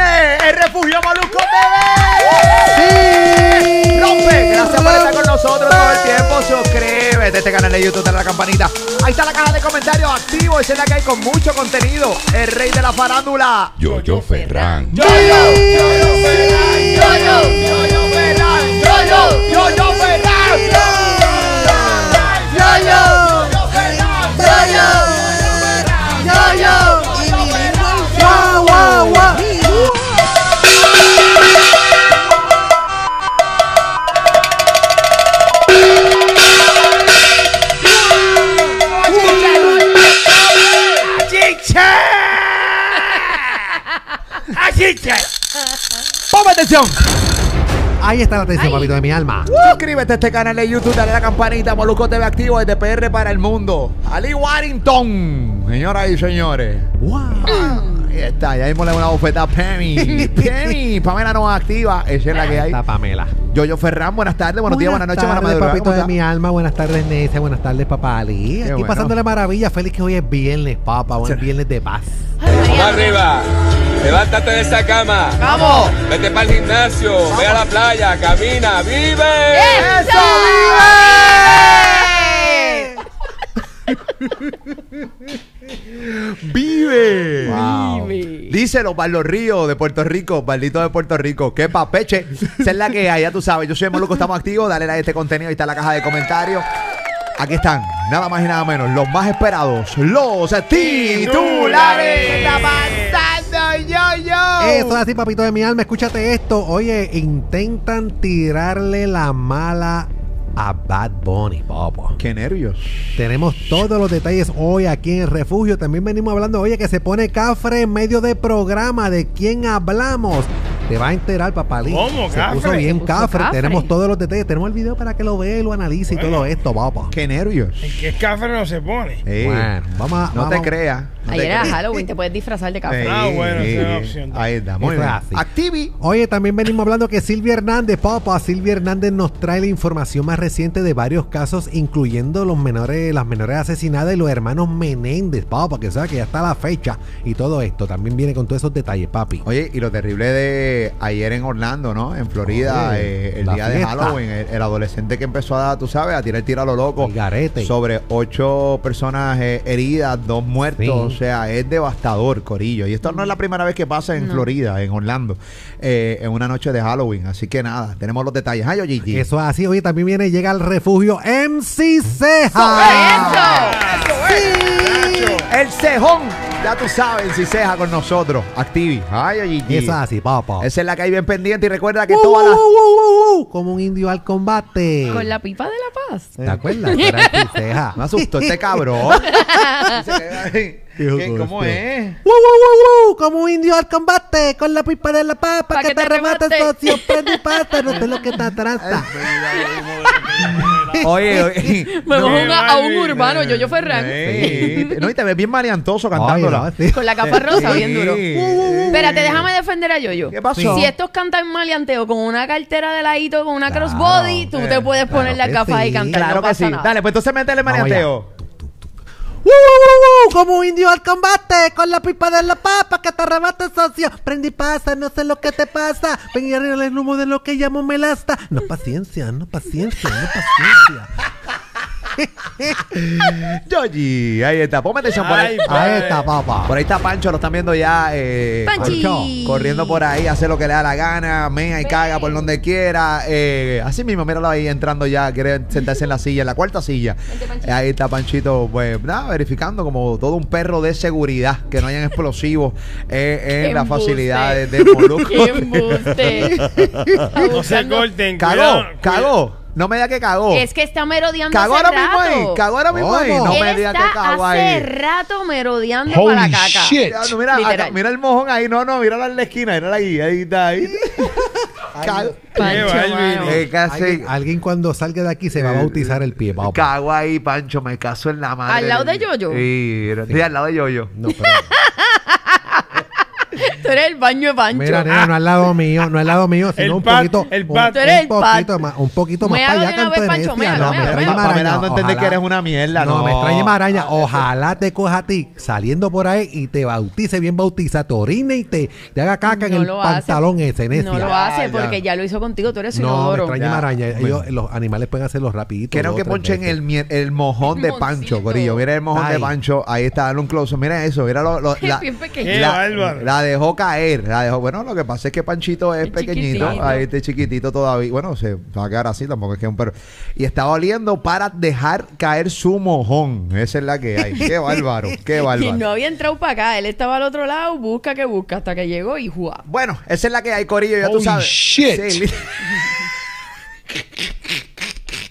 viernes. El refugio Maluco TV. Rompe. Gracias por estar con nosotros todo el tiempo. Suscríbete a este canal de YouTube, dale a la campanita. Ahí está la caja de comentarios activo. Esa es la que hay con mucho contenido. El rey de la farándula. Yo, yo, Ferran. Yo, yo, yo, yo, Ferran. Yo, yo, yo, yo, Ferran. Yo, yo, yo, yo, Ponme atención. Ahí está la atención, papito de mi alma. Suscríbete a este canal de YouTube, dale a la campanita, Molusco TV activo desde PR para el mundo. Ali Warrington, señoras y señores. Wow. Ahí está, ya mismo le una bofeta a Pemi. Pemi, Pamela no activa, esa es la que hay. Está Pamela. Yo, Ferran, buenas tardes, buenos días, buenas noches, buenas madrugadas. papito ¿cómo de mi alma. Buenas tardes, Necia. Buenas tardes, papá Ali. Aquí bueno. pasándole maravilla. Feliz que hoy es viernes, papá. Hoy es Sí. viernes de paz. Arriba. Levántate de esa cama. ¡Vamos! Vete para el gimnasio. Ve a la playa. Camina. ¡Vive! ¡Eso vive! ¡Vive! Wow. Díselo, Barlos Ríos de Puerto Rico, Baldito de Puerto Rico. ¡Qué papeche! Esa es la que hay, ya tú sabes. Yo soy Moluco, estamos activos. Dale like a este contenido, ahí está la caja de comentarios. Aquí están, nada más y nada menos, los más esperados, los titulares. ¿Qué está pasando, yo, yo? Eso es así, papito de mi alma. Escúchate esto. Oye, intentan tirarle la mala a Bad Bunny, papá. Qué nervios. Tenemos todos los detalles hoy aquí en el refugio. También venimos hablando, oye, que se pone cafre en medio del programa. ¿De quién hablamos? Te va a enterar, papalí. ¿Cómo, Se cafre? puso bien Se puso cafre. cafre. Tenemos todos los detalles. Tenemos el video para que lo vea y lo analice y todo esto, papá. Qué nervios. ¿En qué café no se pone? Eh, Bueno, vamos a- no te creas. no Ayer era. Halloween, te puedes disfrazar de café. Ah, bueno, esa es una eh, opción. Ahí está, muy bien. así. Activi. Oye, también venimos hablando que Silvia Hernández, papá, Silvia Hernández nos trae la información más reciente de varios casos, incluyendo los menores, las menores asesinadas y los hermanos Menéndez, papá, que sabe que ya está la fecha y todo esto. También viene con todos esos detalles, papi. Oye, y lo terrible de ayer en Orlando, ¿no? En Florida, Oye, eh, el día de. Halloween, el, el adolescente que empezó a, tú sabes, a tirar tiro a lo loco. El garete. Sobre ocho personas eh, heridas, dos muertos. Sí. O sea, es devastador, Corillo. Y esto no es la primera vez que pasa en No. Florida, en Orlando, eh, en una noche de Halloween. Así que nada, tenemos los detalles. Ay, oye, Gigi. Eso es así. Oye, también viene, llega al refugio MC Ceja. ¡Eso! El cejón. Ya tú sabes, si ceja con nosotros. Activi. Ay, oye, Gigi. Eso es así, papá. Esa es la que hay bien pendiente. Y recuerda que Uh, todas las. uh, uh, uh, uh, como un indio al combate. Con la pipa de la paz. ¿Te acuerdas? Era. Me asustó este cabrón. ¿Qué? ¿Cómo es? ¡Woo, woo, woo, woo! Como un indio al combate, con la pipa de la papa, Pa' que, que te te remate, remate. socio, prende y pata, no sé lo que te atrasa. Oye, oye. Me no, voy a un- urbano, yo, yo Ferran. Sí. No, y te ves bien mariantoso Ay, cantándola. no, sí. Con la capa rosa, Sí. bien duro. Espérate, déjame defender a Yoyo. ¿Qué pasó? Si estos cantan maleanteo con una cartera de ladito, con una crossbody, tú eh, te puedes poner claro la que gafa y sí. cantar. Claro no que pasa sí. nada. Dale, pues entonces métele Vamos marianteo. ¡Woo, woo, woo, woo! Como indio al combate, con la pipa de la papa, que te remate, socio, prende y pasa, no sé lo que te pasa. Ven y arriba el humo de lo que llamo melasta. No paciencia, no paciencia, no paciencia. Yoyi, ahí está. Ponme atención por ahí. Ahí está, papá. Por ahí está Pancho, lo están viendo ya. Eh, Panchi. Pancho, Corriendo por ahí, hace lo que le da la gana, mea y caga por donde quiera. Eh, así mismo, míralo ahí entrando ya, quiere sentarse en la silla, en la cuarta silla. Vente. Eh, ahí está Panchito, pues nada, verificando como todo un perro de seguridad, que no hayan explosivos eh, en Qué las facilidades de Moluco. ¡Qué embuste! No se corten. Cagó, cuidado, cagó. No me diga que cagó. Es que está merodeando Cagó hace ahora mismo rato. ahí. Cagó ahora mismo ahí. No me diga que cagó hace ahí. rato merodeando para caca. Ya, no, mira, acá, mira el mojón ahí. No, no, mírala en la esquina. Mírala ahí. Ahí está. Ahí. Pancho. Eh, casi. Alguien, alguien cuando salga de aquí se va a bautizar el pie, papá. Cago ahí, Pancho, me caso en la madre. ¿Al lado de. Yoyo? Sí, sí, al lado de Yoyo. No, pero Tú eres el baño de Pancho. Mira, nena, no al lado mío, no al lado mío, sino El un poquito, el un, un el poquito más, un poquito más para allá, de una vez, canto de Pancho, No, me extraña méalo. Pamela dando a entender que eres una mierda. No, No, me extraña maraña. Ojalá te coja a ti saliendo por ahí y te bautice bien bautiza, te orine y te, te haga caca en No el pantalón ese, necia. No lo hace porque ya lo hizo contigo. Tú eres No, me extraña maraña. Los animales pueden hacerlo rapidito. Quiero que ponchen el, mojón de. Pancho, Corillo. Mira el mojón de. Pancho. Ahí está, dale un close. Mira eso, mira lo, la dejó caer. La dejó. Bueno, lo que pasa es que Panchito es Es pequeñito. chiquitito. Ahí está chiquitito todavía. Bueno, se va a quedar así, tampoco es que es un perro. Y estaba oliendo para dejar caer su mojón. Esa es la que hay. Qué bárbaro, qué Y bárbaro. no había entrado para acá. Él estaba al otro lado, busca que busca, hasta que llegó y jugaba. Bueno, esa es la que hay, Corillo, ya tú sabes. shit. Sí,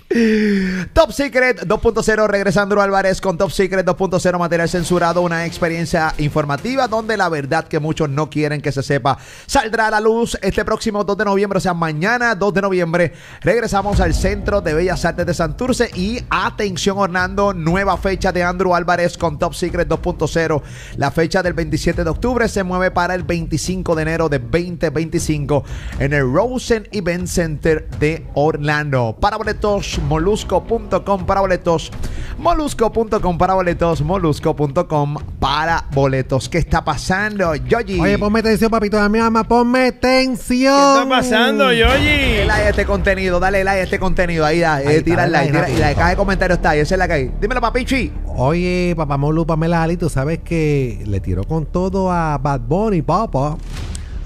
Top Secret 2.0, regresando Álvarez con Top Secret 2.0, material censurado, una experiencia informativa donde la verdad que muchos no quieren que se sepa saldrá a la luz este próximo 2 de noviembre, o sea, mañana 2 de noviembre. Regresamos al Centro de Bellas Artes de Santurce y atención Orlando, nueva fecha de Andrew Álvarez con Top Secret 2.0. La fecha del 27 de octubre se mueve para el 25 de enero de 2025 en el Rosen Event Center de Orlando. Para boletos, molusco.com para boletos, molusco.com para boletos, molusco.com para boletos. ¿Qué está pasando, Yogi? Oye, ponme atención, papito de mi alma, ponme tensión. ¿Qué está pasando, Dale Yoyi? like a este contenido, dale like a este contenido. Ahí da, eh, Ahí tira el like, dale tira- y la caja de comentarios está ahí, esa es la que hay. Dímelo, papichi. Oye, papá Molu, Pamela Ali, tú sabes que le tiró con todo a Bad Bunny, papá.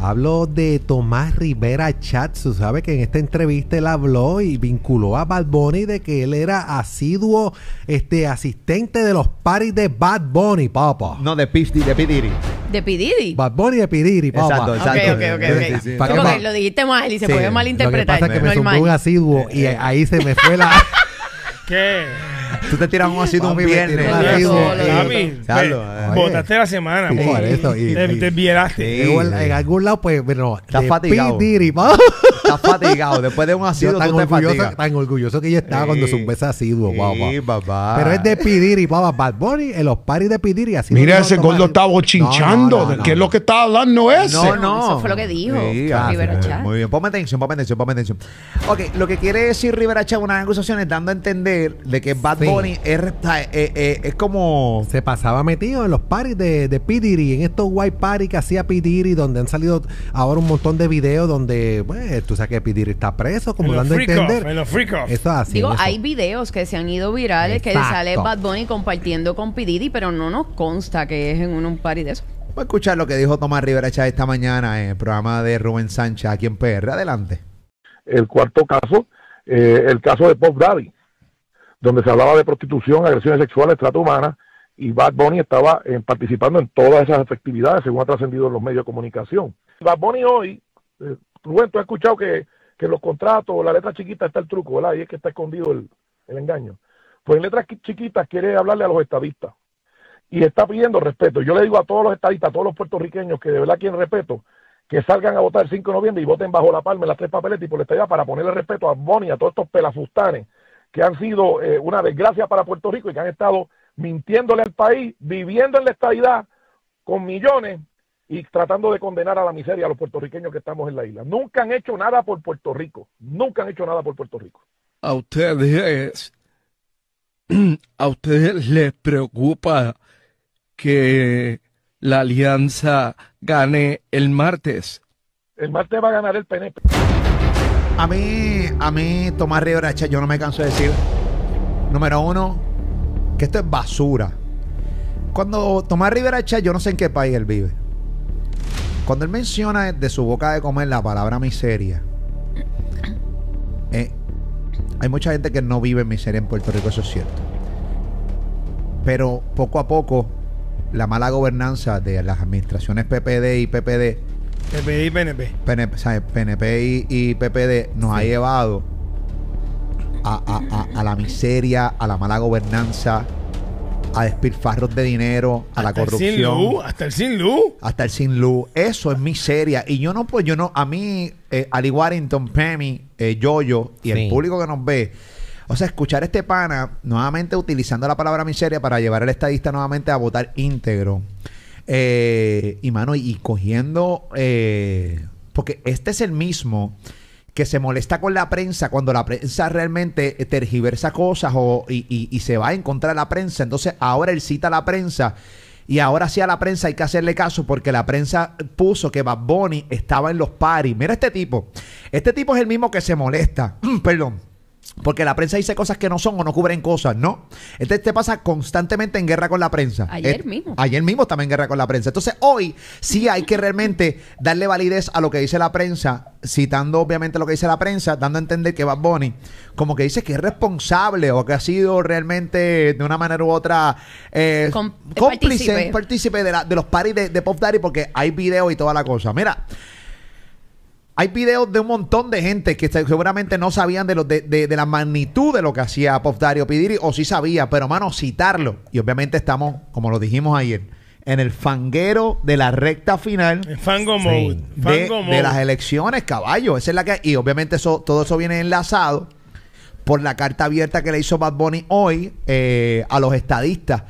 Hablo de Tomás Rivera Chat, tú sabes que en esta entrevista él habló y vinculó a Bad Bunny de que él era asiduo este, asistente de los parties de Bad Bunny, papá. No, de Pifty, de Pidiri. De Pididi. Bad Bunny de Pidiri, papá. Exacto, exacto. ok, ok, ok. sí, sí. ¿Para Sí, porque más? lo dijiste mal y se Sí, puede que Lo que malinterpretar. pasa es que me Normal. un asiduo y ahí se me fue la... ¿Qué? Tú te tiras un así de un viernes. Carlos, ve, oye. botaste la semana. Sí, po. por eso, y- te, y- te vieraste. Sí. en, en algún lado, pues, bueno, Estás fatigado. Estás fatigado. Después de un asiduo, tan tú te fatigas. tan orgulloso que yo estaba cuando zumbé ese asiduo, Sí, papá. papá. Pero es de Pidiri, papá. Bad Bunny, en los parties de Pidiri. Así Mira, ese gordo está bochinchando. No, no, no, ¿Qué es lo que está hablando ese? No, No, eso fue lo que dijo Rivera sí, Chat. Muy bien, ponme atención, ponme atención, ponme atención. Ok, lo que quiere decir Rivera Chat, unas acusaciones dando a entender de que Bad Sí. Bunny es, eh, eh, eh, es como... Se pasaba metido en los parties de, de P. Diddy, en estos white parties que hacía P. Diddy, donde han salido ahora un montón de videos donde, pues, tú sabes que P. Diddy está preso, como dando a entender. Eso es así. Digo, eso. hay videos que se han ido virales que sale Bad Bunny compartiendo con Pididi, pero no nos consta que es en un, un party de eso. Vamos a escuchar lo que dijo Tomás Rivera Chat esta mañana en el programa de Rubén Sánchez aquí en PR. Adelante. el cuarto caso, eh, el caso de Pop Daddy, donde se hablaba de prostitución, agresiones sexuales, trata humana, y Bad Bunny estaba eh, participando en todas esas actividades, según ha trascendido en los medios de comunicación. Bad Bunny hoy, eh, Rubén, tú has escuchado que, que los contratos, la letra chiquita está el truco, ¿verdad? Y es que está escondido el, engaño. Pues en letras qui- chiquitas quiere hablarle a los estadistas y está pidiendo respeto. Yo le digo a todos los estadistas, a todos los puertorriqueños que de verdad quieren respeto, que salgan a votar el 5 de noviembre y voten bajo la palma las tres papeletas y por la estadía para ponerle respeto a Boni a todos estos pelafustanes que han sido eh, una desgracia para Puerto Rico y que han estado mintiéndole al país, viviendo en la estadidad con millones y tratando de condenar a la miseria a los puertorriqueños que estamos en la isla. Nunca han hecho nada por Puerto Rico, nunca han hecho nada por Puerto Rico. a ustedes a ustedes les preocupa que la alianza gane el martes. El martes va a ganar el PNP. A mí, a mí, Tomás Rivera Chat, yo no me canso de decir, número uno, que esto es basura. Cuando Tomás Rivera yo no sé en qué país él vive. Cuando él menciona de su boca de comer la palabra miseria, eh, hay mucha gente que no vive en miseria en Puerto Rico, eso es cierto. Pero poco a poco, la mala gobernanza de las administraciones PPD y PPD PPI y PNP. PNP, y, y PPD nos ha llevado a, a- a- a la miseria, a la mala gobernanza, a despilfarros de dinero, a la Hasta el sin corrupción, luz, hasta el sin luz. hasta el sin luz. Eso es miseria. Y yo no, pues yo no, a mí, eh, Ali Warrington, Pemi, eh, Yoyo y el Sí. público que nos ve, o sea, escuchar a este pana nuevamente utilizando la palabra miseria para llevar al estadista nuevamente a votar íntegro. Eh, y mano, y cogiendo. eh, porque este es el mismo que se molesta con la prensa cuando la prensa realmente tergiversa cosas o, y, y- se va en contra de la prensa. Entonces ahora él cita a la prensa y ahora sí a la prensa hay que hacerle caso porque la prensa puso que Bad Bunny estaba en los paris. Mira este tipo. Este tipo es el mismo que se molesta. Perdón. Porque la prensa dice cosas que no son o no cubren cosas, ¿no? Este te pasa constantemente en guerra con la prensa. Ayer Eh, mismo. Ayer mismo estaba en guerra con la prensa. Entonces, hoy sí hay que realmente darle validez a lo que dice la prensa, citando obviamente lo que dice la prensa, dando a entender que Bad Bunny, como que dice que es responsable o que ha sido realmente de una manera u otra eh, Com- cómplice, partícipe. partícipe de, la- de los paris de, de Pop Daddy, porque hay videos y toda la cosa. Mira. Hay videos de un montón de gente que se- seguramente no sabían de, de, de- de la magnitud de lo que hacía Pop Daddy o P. Diddy, o sí sabía, pero mano, citarlo. Y obviamente estamos, como lo dijimos ayer, en el fanguero de la recta final Fango Mode. de, Fango de las elecciones, caballo. Esa es la que. Y obviamente eso, todo eso viene enlazado por la carta abierta que le hizo Bad Bunny hoy eh, a los estadistas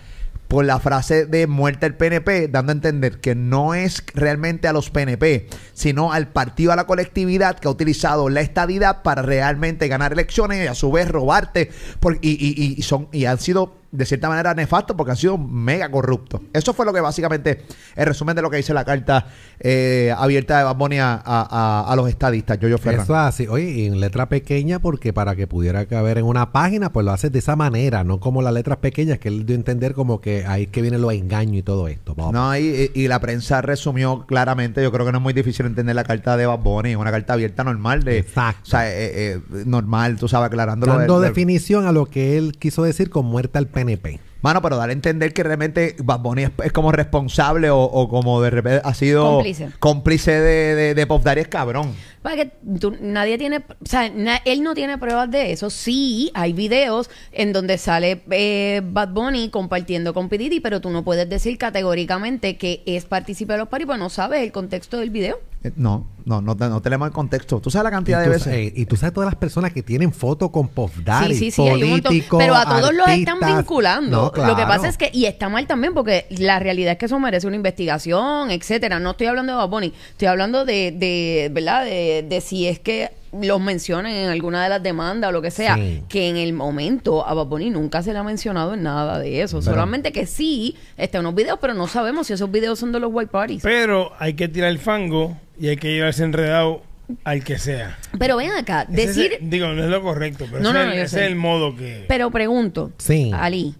por la frase de muerte al PNP, dando a entender que no es realmente a los PNP, sino al partido, a la colectividad que ha utilizado la estadidad para realmente ganar elecciones y a su vez robarte. por- y, y- y son, y han sido de cierta manera nefastos porque han sido mega corruptos. Eso fue lo que básicamente, el resumen de lo que dice la carta eh, abierta de Bad a, a- los estadistas. Yo, yo Ferran. Eso es así. Oye, y en letra pequeña, porque para que pudiera caber en una página, pues lo haces de esa manera, no como las letras pequeñas, que él dio a entender como que ahí es que vienen los engaños y todo esto. papá. No, y, y la prensa resumió claramente, yo creo que no es muy difícil entender la carta de Bad Bunny, es una carta abierta normal de... Exacto. O sea, eh, eh, normal, tú sabes, aclarándolo. Dando del- del- definición a lo que él quiso decir con muerte al PNP. Mano, pero dar a entender que realmente Bad Bunny es, es como responsable o, o como de repente ha sido... Cómplice. Cómplice de, de, de Pop Daddy es cabrón. Para que tú- nadie tiene, o sea, na- él no tiene pruebas de eso. Sí, hay videos en donde sale eh, Bad Bunny compartiendo con P. Diddy, pero tú no puedes decir categóricamente que es partícipe de los paris, porque no sabes el contexto del video. Eh, No, no, no, te- no tenemos el contexto. ¿Tú sabes la cantidad de veces? eh, y tú sabes todas las personas que tienen fotos con Puff Daddy, sí, sí, sí, hay un montón. políticos, Pero a todos los están vinculando. No, Lo que pasa es que, y está mal también, porque la realidad es que eso merece una investigación, etcétera. No estoy hablando de Bad Bunny, estoy hablando de, de ¿verdad? De, de si es que los mencionan en alguna de las demandas o lo que sea, Sí. que en el momento a Bad Bunny nunca se le ha mencionado en nada de eso. Pero- Solamente que sí, está en unos videos, pero no sabemos si esos videos son de los white parties. Pero hay que tirar el fango y hay que llevarse enredado al que sea. Pero ven acá, Ese es decir... el- digo, no es lo correcto, pero No, ese, no, no, ese es el modo que... Pero pregunto, Sí. Ali,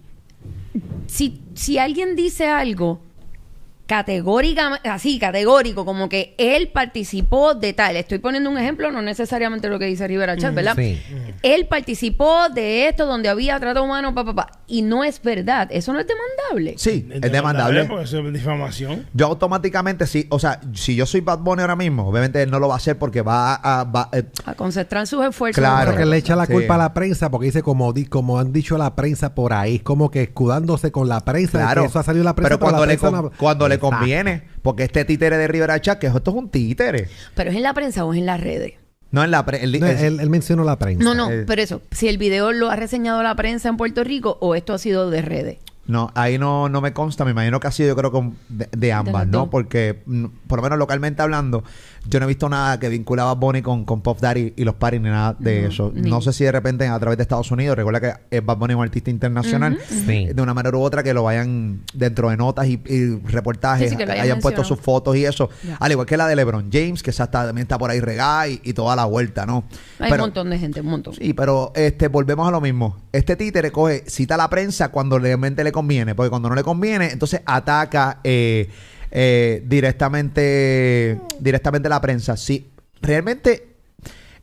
si, si alguien dice algo categóricamente, así, categórico, como que él participó de tal, estoy poniendo un ejemplo, no necesariamente lo que dice Rivera Chat, ¿verdad? sí. Él participó de esto donde había trato humano, pa, pa, pa, y no es verdad, eso no es demandable. Sí, es demandable. Porque eso es difamación. Yo automáticamente, sí, o sea, si yo soy Bad Bunny ahora mismo, obviamente él no lo va a hacer porque va a... va- eh, A concentrar sus esfuerzos. Claro. Porque le echa la Sí. culpa a la prensa, porque dice como di- como han dicho la prensa por ahí, como que escudándose con la prensa, Claro. que eso ha salido la prensa, pero cuando, la le, prensa con- no- cuando le Exacto. conviene. Porque este títere de Rivera Chat, que esto es un títere. Pero es en la prensa o es en las redes. No en la... pre- el- No, él, él mencionó la prensa. No, no, Eh. pero eso, si el video lo ha reseñado la prensa en Puerto Rico o esto ha sido de redes. No, ahí no, no me consta. Me imagino que ha sido, yo creo, con, de, de ambas, ¿no? Porque, mm, por lo menos localmente hablando, yo no he visto nada que vinculaba a Bunny con, con Pop Daddy y los paris ni nada de No, eso. ni- No sé si de repente a través de Estados Unidos, recuerda que es Bad Bunny es un artista internacional, Sí. de una manera u otra que lo vayan dentro de notas y, y reportajes, Sí, sí, hayan hayan puesto sus fotos y eso. Al igual que la de LeBron James, que esa está, también está por ahí regada y, y toda la vuelta, ¿no? Hay Pero- un montón de gente, un montón. Sí, pero este, volvemos a lo mismo. Este títere coge, cita a la prensa cuando realmente le conviene, porque cuando no le conviene, entonces ataca eh, eh, directamente, directamente la prensa. Si realmente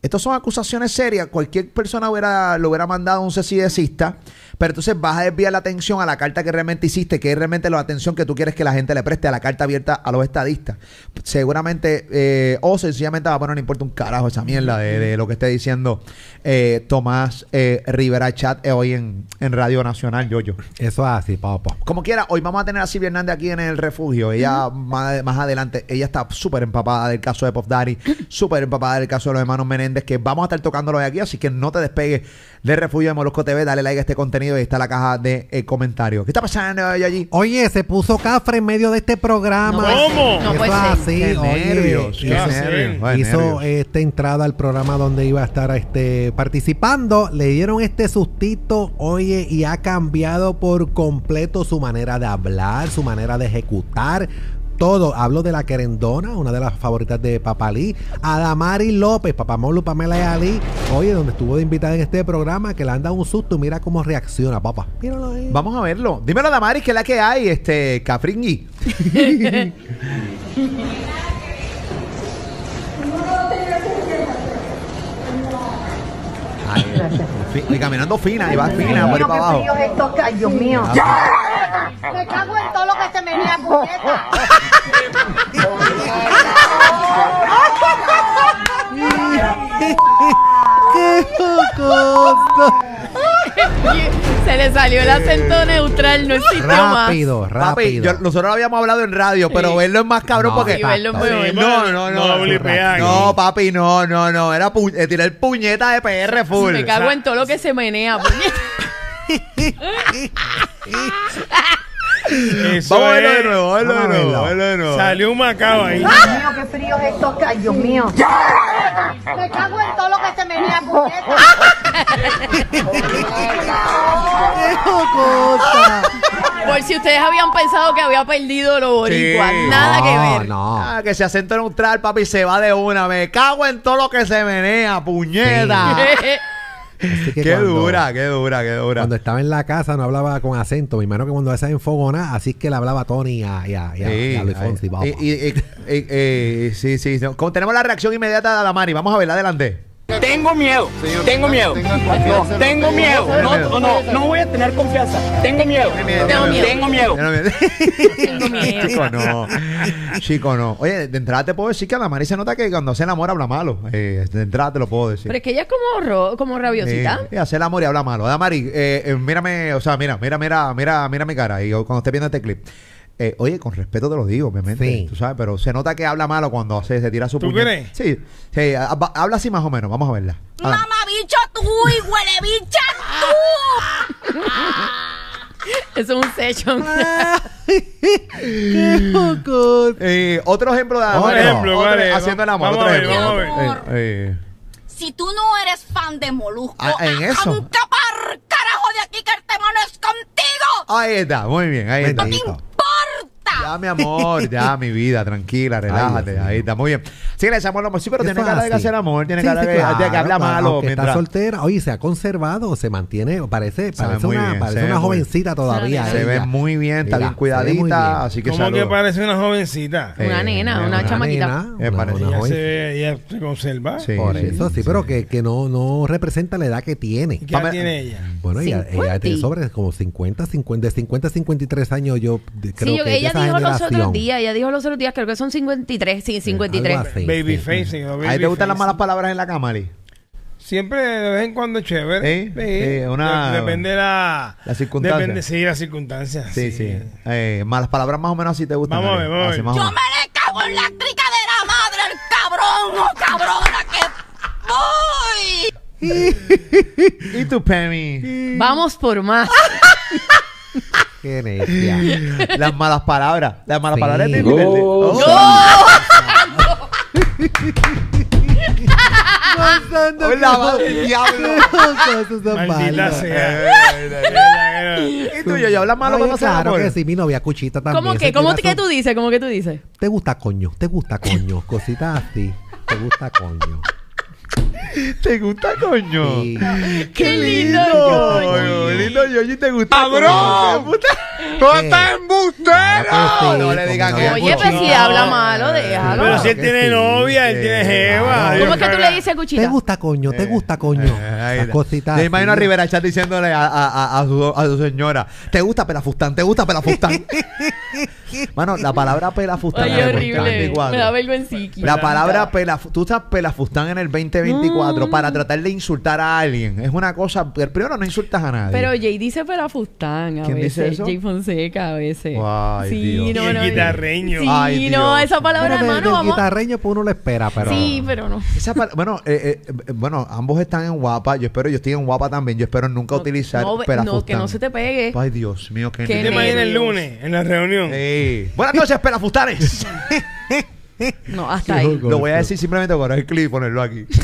estas son acusaciones serias, cualquier persona hubiera, lo hubiera mandado a un cesidecista, pero entonces vas a desviar la atención a la carta que realmente hiciste, que es realmente la atención que tú quieres que la gente le preste a la carta abierta a los estadistas. Seguramente, eh, o sencillamente va a poner, no importa un carajo esa mierda de, de lo que esté diciendo eh, Tomás eh, Rivera Chat eh, hoy en, en Radio Nacional, yo, yo. Eso es así, papá. Como quiera, hoy vamos a tener a Silvia Hernández aquí en el refugio. Ella más, más adelante, ella está súper empapada del caso de Pop Daddy, súper empapada del caso de los hermanos Menéndez. Menéndez, que vamos a estar tocándolo de aquí, así que no te despegues de Refugio de Molusco TV, dale like a este contenido y ahí está la caja de eh, comentarios. ¿Qué está pasando hoy allí? Oye, se puso cafre en medio de este programa. No puede ser, ¿Cómo? No Eso puede es ser. así, Qué oye, nervios, qué hizo- nervios. Hizo nervios. esta entrada al programa donde iba a estar este participando, le dieron este sustito, oye, y ha cambiado por completo su manera de hablar, su manera de ejecutar. Todo, hablo de la querendona, una de las favoritas de Papalí, Adamari López, Papamolu, Pamela y Ali, oye, donde estuvo de invitada en este programa, que le han dado un susto, mira cómo reacciona, papá. Míralo ahí. Vamos a verlo. Dímelo, Damaris, que es la que hay, este, Cafringui. Ay, fi- y caminando fina, y va fina, por ahí para abajo. estos ay, Dios mío. Me cago en todo lo que se me puñeta. ¡Qué jocoso! Se le salió el acento neutral, no existió más. Rápido, Papi, rápido. yo- nosotros lo habíamos hablado en radio, pero Sí. verlo es más cabrón No, porque. Y verlo es muy Sí, bueno. No, no, no. No blipean. No, papi, no, no, no. Era pu- eh, tirar puñeta de PR full. Me cago en todo lo que se menea, puñeta. Eso Vamos a verlo es- de nuevo, verlo de Vamos a nuevo, verlo. verlo de nuevo. Salió un macao ahí. Dios mío, qué frío es estos ay, Dios mío. Me cago en todo lo que se me niega, puñeta. ¡Qué jocosa! Por si ustedes habían pensado que había perdido los boricuas. Sí. Nada no, que ver. No, Ah, que se acento neutral, papi, se va de una. Me cago en todo lo que se menea, puñeta. Así que Qué cuando- dura, qué dura, qué dura. Cuando estaba en la casa no hablaba con acento. Me imagino que cuando esa enfogona, así es que le hablaba a Tony y a, y a, y a- y a Luis ay, Fonsi. papá. y- y- y- y- sí, sí. sí. Como tenemos la reacción inmediata de Damari. Vamos a verla adelante. Tengo miedo, tengo miedo, no, tengo miedo, no, no, no, voy a tener confianza, tengo miedo, Tengo miedo. tengo miedo. Tengo miedo. Chico, no. Chico, no. Oye, de entrada te puedo decir que a Damari se nota que cuando se enamora habla malo. Eh, de entrada te lo puedo decir. Pero es que ella es como, ro- como rabiosita. Sí, hace el amor y habla malo. Damari, eh, eh, mírame, o sea, mira, mira, mira, mira, mira mi cara. Y cuando esté viendo este clip. Eh, oye, con respeto te lo digo, obviamente. Sí. Tú sabes, pero se nota que habla malo cuando hace, se tira su ¿Tú puñet. crees? Sí, sí, ha- ha- habla así más o menos. Vamos a verla. Habla. Mamá bicho tú y huele bicha tú. Eso es un session. ¡Qué jocosa! Eh, otro ejemplo de Otro Damari. ejemplo, Otro- vale. haciendo el amor. Vamos otro a ver, ejemplo. vamos a ver. Eh, eh, Si tú no eres fan de Molusco, Ah, en eso. arranca par carajo de aquí que el tema no es contigo. ahí está, muy bien, ahí está. Ya, mi amor, ya, mi vida, tranquila, relájate. Ahí está, muy bien. Sí, le mejor. Sí, pero tiene cara de que hacer amor, tiene Sí, cara sí, de, de que habla claro, malo. mientras- está soltera, oye, se ha conservado, se mantiene, parece, parece una, bien, parece una jovencita todavía. Se ve ella. muy bien, está bien cuidadita, así que ¿Cómo que parece una jovencita? Eh, Una nena, una una chamaquita. Eh, Ella se, ella se conserva. Sí, Por eso, sí, pero que, que no, no representa la edad que tiene. ¿Y qué edad tiene ella? Bueno, ella, ella 50. tiene sobre como 50, 50, de 50 a 53 años, yo creo que ella dijo los otros días, ella dijo los otros días, creo que son 53, sí, 53. algo así. Babyface. sí. sí, ¿A ti te gustan las malas palabras en la cama, Ali? Siempre de vez en cuando es chévere. Sí, sí, una- De- depende de la... La circunstancia. Depende, sí, las circunstancias. Sí, sí. Eh, malas palabras más o menos así te gustan. Vamos a ver, vamos a ver. Yo me le cago en la tricadera madre, el cabrón o cabrona que voy. ¿Y tú, Pemi? Vamos por más. Qué necia. Las malas palabras. Las malas Sí. palabras de No. Oh. Hola, madre, diablo. Cosas son Maldita malas. sea. ¿Y tú, yo, yo hablas malo cuando se claro que sí, mi novia cuchita también. ¿Cómo se que? ¿Cómo tira que su- tú dices? ¿Cómo que tú dices? ¿Te gusta coño? ¿Te gusta coño? Cositas así. ¿Te gusta coño? ¿Te gusta, coño? Sí. ¡Qué lindo! Yoyi, ¿te gusta? ¡Cabrón! ¿Te? ¡No estás embustero! No le digan como que- Oye, pues si habla malo, déjalo. Pero si él tiene sí. novia, él tiene jeva. ¿Cómo es que tú le dices, ¿Te cuchita? gusta coño? ¿Te gusta coño? Eh, cositas. Te imagino a. Rivera Chat diciéndole a, a, a, a su, señora: ¿Te gusta pelafustán? ¿Te gusta pelafustán? Mano, la palabra pelafustán. El horrible. 2024. Me da vergüenciqui. La palabra pelaf tú usas pelafustán en el 2024 para tratar de insultar a alguien. Es una cosa. Primero, no insultas a nadie. Pero Jay dice pelafustán a ¿Quién dice veces. eso? Jay Fonseca a veces. Ay, sí, Dios. Y no, el no. guitarreño. Sí, Ay, no, esa palabra, Pero de- hermano, del vamos. guitarreño, pues uno lo espera, pero. Sí, pero no. Esa pa- bueno, eh, eh, bueno, ambos están en guapa. Yo espero, yo estoy en guapa también. Yo espero nunca utilizar no, pelafustán. no, que no se te pegue. Ay, Dios mío, qué Qué ¿Te imaginas el lunes en la reunión? Sí. Buenas noches, pelafustanes. No, hasta ahí. Lo voy a decir simplemente con el clip y ponerlo aquí.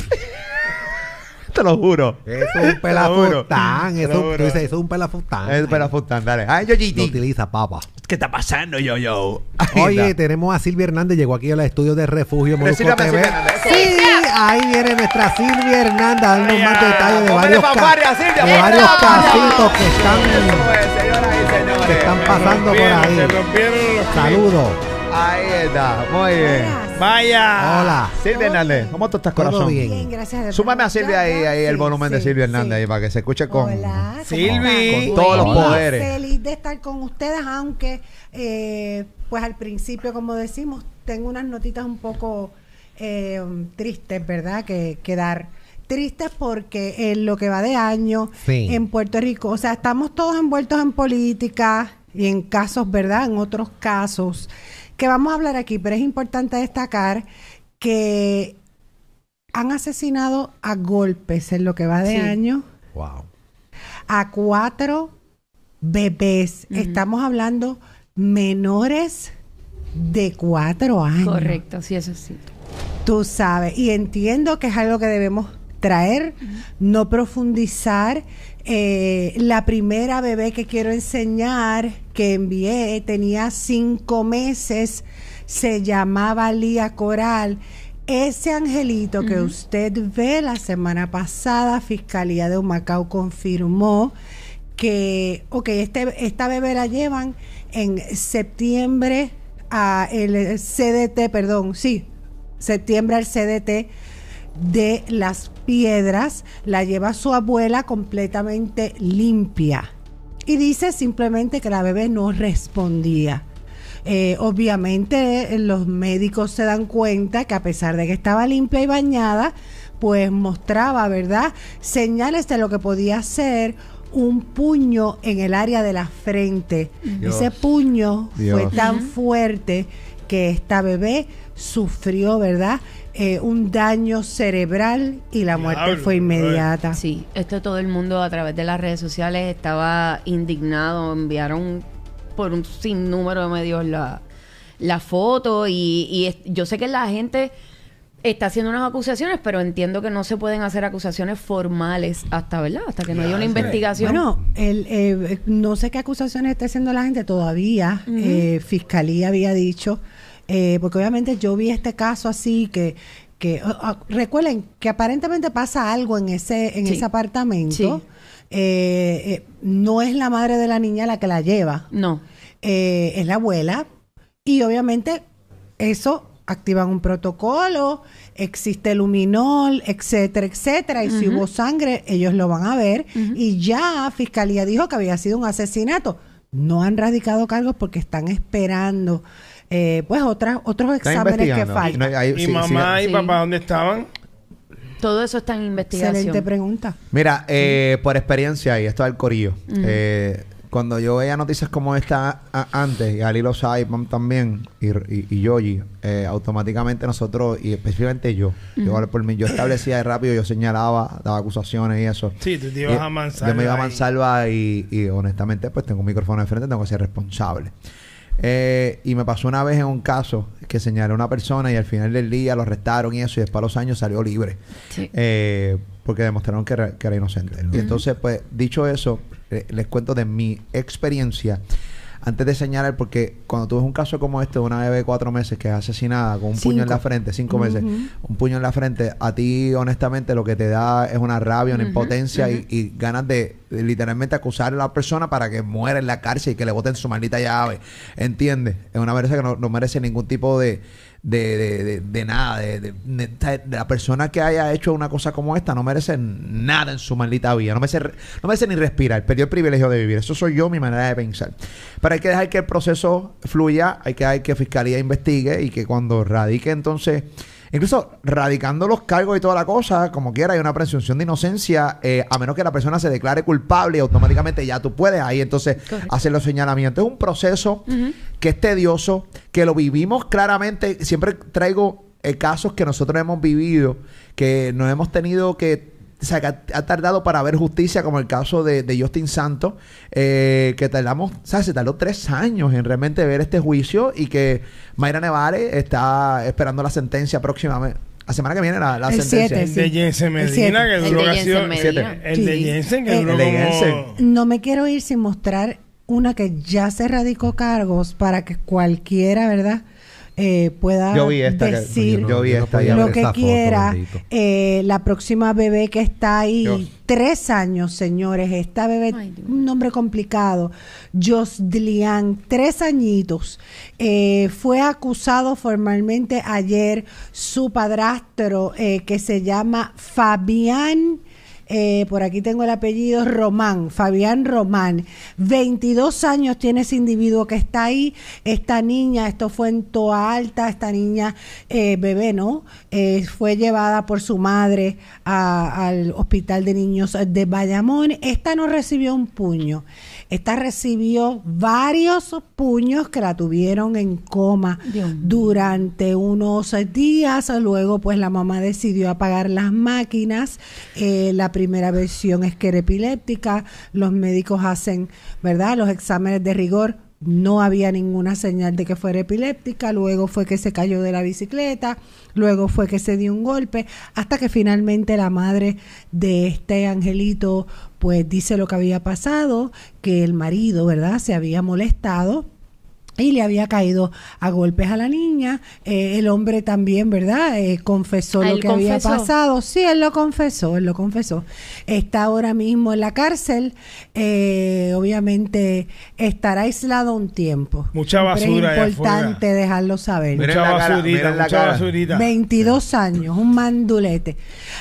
Te lo juro. Eso es un pelafustán. Lo Eso, juro. tú dices, eso es un pelafustán. Es pelafustán, dale. Ay, Lo Yoyiti. utiliza, papa. ¿Qué está pasando, yo, yo? Ahí Oye, está. tenemos a Silvia Hernández, llegó aquí al estudio de Refugio Molusco Recíbame a TV. Silvia Hernández. Sí, ahí viene nuestra Silvia Hernández darnos más detalles de varios, ca- fanfarria, Silvia, de por varios favor. casitos que están, Eso es, señoras y señores. que están pasando por Rompieron, ahí. Se rompieron los Saludos. Ahí está. Muy bien. Vaya. Hola. Silvia Hernández, ¿cómo tú estás, ¿Todo corazón? bien? Bien, gracias. Súmame a Silvia ahí, ahí el Sí, volumen de sí, Silvia Hernández sí. ahí para que se escuche con, Hola, ¿cómo Silvi. están? con todos los Hola. poderes. Feliz de estar con ustedes, aunque eh, pues al principio, como decimos, tengo unas notitas un poco eh, tristes, ¿verdad? Que, que dar. Tristes porque en lo que va de año Sí. en Puerto Rico, o sea, estamos todos envueltos en política y en casos, ¿verdad? En otros casos que vamos a hablar aquí, pero es importante destacar que han asesinado a golpes en lo que va de Sí. año Wow. a cuatro bebés. Estamos hablando menores de cuatro años. Correcto, sí, eso sí. Tú sabes. Y entiendo que es algo que debemos traer, no profundizar. Eh, la primera bebé que quiero enseñar, que envié, tenía cinco meses, se llamaba Lía Coral. Ese angelito que usted ve la semana pasada, Fiscalía de Humacao confirmó que, ok, este, esta bebé la llevan en septiembre a el CDT, perdón, sí, septiembre al CDT de las piedras, la lleva su abuela completamente limpia. Y dice simplemente que la bebé no respondía. Eh, obviamente los médicos se dan cuenta que a pesar de que estaba limpia y bañada, pues mostraba, ¿verdad? Señales de lo que podía ser un puño en el área de la frente. Dios. Ese puño Dios. fue tan fuerte que esta bebé sufrió, ¿verdad? Eh, un daño cerebral y la muerte Diablo, fue inmediata. Sí, esto todo el mundo a través de las redes sociales estaba indignado, enviaron por un sinnúmero de medios la, la foto y, y es- yo sé que la gente está haciendo unas acusaciones, pero entiendo que no se pueden hacer acusaciones formales hasta, ¿verdad? Hasta que no haya una investigación. Bueno, el, eh, no sé qué acusaciones está haciendo la gente todavía. Eh, Fiscalía había dicho, eh, porque obviamente yo vi este caso así que que recuerden que aparentemente pasa algo en ese en Sí. ese apartamento. Sí. Eh, eh, no es la madre de la niña la que la lleva. no. eh, es la abuela y obviamente eso activan un protocolo, existe luminol, etcétera, etcétera, y si hubo sangre, ellos lo van a ver y ya Fiscalía dijo que había sido un asesinato. No han radicado cargos porque están esperando eh, pues otras otros exámenes que faltan. No, ahí- ¿Y sí, mamá sí. y Sí. papá dónde estaban? Todo eso está en investigación. Excelente pregunta. Mira, eh, por experiencia, y esto es el corillo, eh, cuando yo veía noticias como esta a- antes, y Ali lo sabe, Pam también, y, y, y Yoyi, eh, automáticamente nosotros, y específicamente yo, yo por mí, yo establecía de rápido, yo señalaba, daba acusaciones y eso. Sí, tú te ibas Y- a mansalva Yo me iba a mansalva y, y honestamente, pues tengo un micrófono de frente, tengo que ser responsable. Eh, y me pasó una vez en un caso que señalé a una persona y al final del día lo arrestaron y eso, y después a los años salió libre. Sí. Eh, porque demostraron que era, que era inocente. Y entonces, pues, dicho eso, eh, les cuento de mi experiencia. Antes de señalar, porque cuando tú ves un caso como este de una bebé de cuatro meses que es asesinada con un puño en la Cinco. frente, cinco meses, un puño en la frente, a ti, honestamente, lo que te da es una rabia, una impotencia y, y ganas de, de literalmente acusar a la persona para que muera en la cárcel y que le boten su maldita llave. ¿Entiendes? Es una vergüenza que no, no merece ningún tipo de, de, de, de- de nada. De, la persona que haya hecho una cosa como esta no merece nada en su maldita vida. No merece, no merece ni respirar. Perdió el privilegio de vivir. Eso soy yo, mi manera de pensar. Pero hay que dejar que el proceso fluya. Hay que dejar que Fiscalía investigue y que cuando radique entonces Incluso radicando los cargos y toda la cosa, como quiera, hay una presunción de inocencia, eh, a menos que la persona se declare culpable automáticamente ya tú puedes ahí entonces Correcto. hacer los señalamientos. Es un proceso que es tedioso, que lo vivimos claramente. Siempre traigo eh, casos que nosotros hemos vivido, que nos hemos tenido que o sea, que ha, ha tardado para ver justicia, como el caso de, de Justin Santos, eh, que tardamos, o sea, se tardó tres años en realmente ver este juicio y que Mayra Nevares está esperando la sentencia próximamente. La semana que viene la, la El sentencia. siete, El de Jensen Medina, que duró de que ha sido- Jensen Medina. El de Sí. Jensen, que Eh, duró como... Jensen. No me quiero ir sin mostrar una que ya se radicó cargos para que cualquiera, ¿verdad? Eh, pueda Yo vi esta que- decir yo vi esta lo que quiera. Eh, la próxima bebé que está ahí, Dios. tres años, señores. Esta bebé, Ay, un nombre complicado, Josdlian, tres añitos. Eh, fue acusado formalmente ayer su padrastro, eh, que se llama Fabián. Eh, por aquí tengo el apellido Román, Fabián Román. 22 años tiene ese individuo que está ahí. Esta niña, esto fue en Toa Alta, esta niña eh, bebé, ¿no? Eh, fue llevada por su madre al hospital de niños de Bayamón. Esta no recibió un puño. Esta recibió varios puños que la tuvieron en coma Dios durante unos días. Luego, pues la mamá decidió apagar las máquinas. Eh, la primera versión es que era epiléptica. Los médicos hacen, ¿verdad? Los exámenes de rigor. No había ninguna señal de que fuera epiléptica. Luego fue que se cayó de la bicicleta. Luego fue que se dio un golpe. Hasta que finalmente la madre de este angelito, pues dice lo que había pasado, que el marido, ¿verdad? Se había molestado y le había caído a golpes a la niña. Eh, el hombre también, ¿verdad? Eh, confesó Ah, lo que había pasado. Sí, él lo confesó, él lo confesó. Está ahora mismo en la cárcel. Eh, obviamente estará aislado un tiempo. Mucha Siempre basura Es importante dejarlo saber. Mucha la basurita, mucha basurita. 22 años, un mandulete.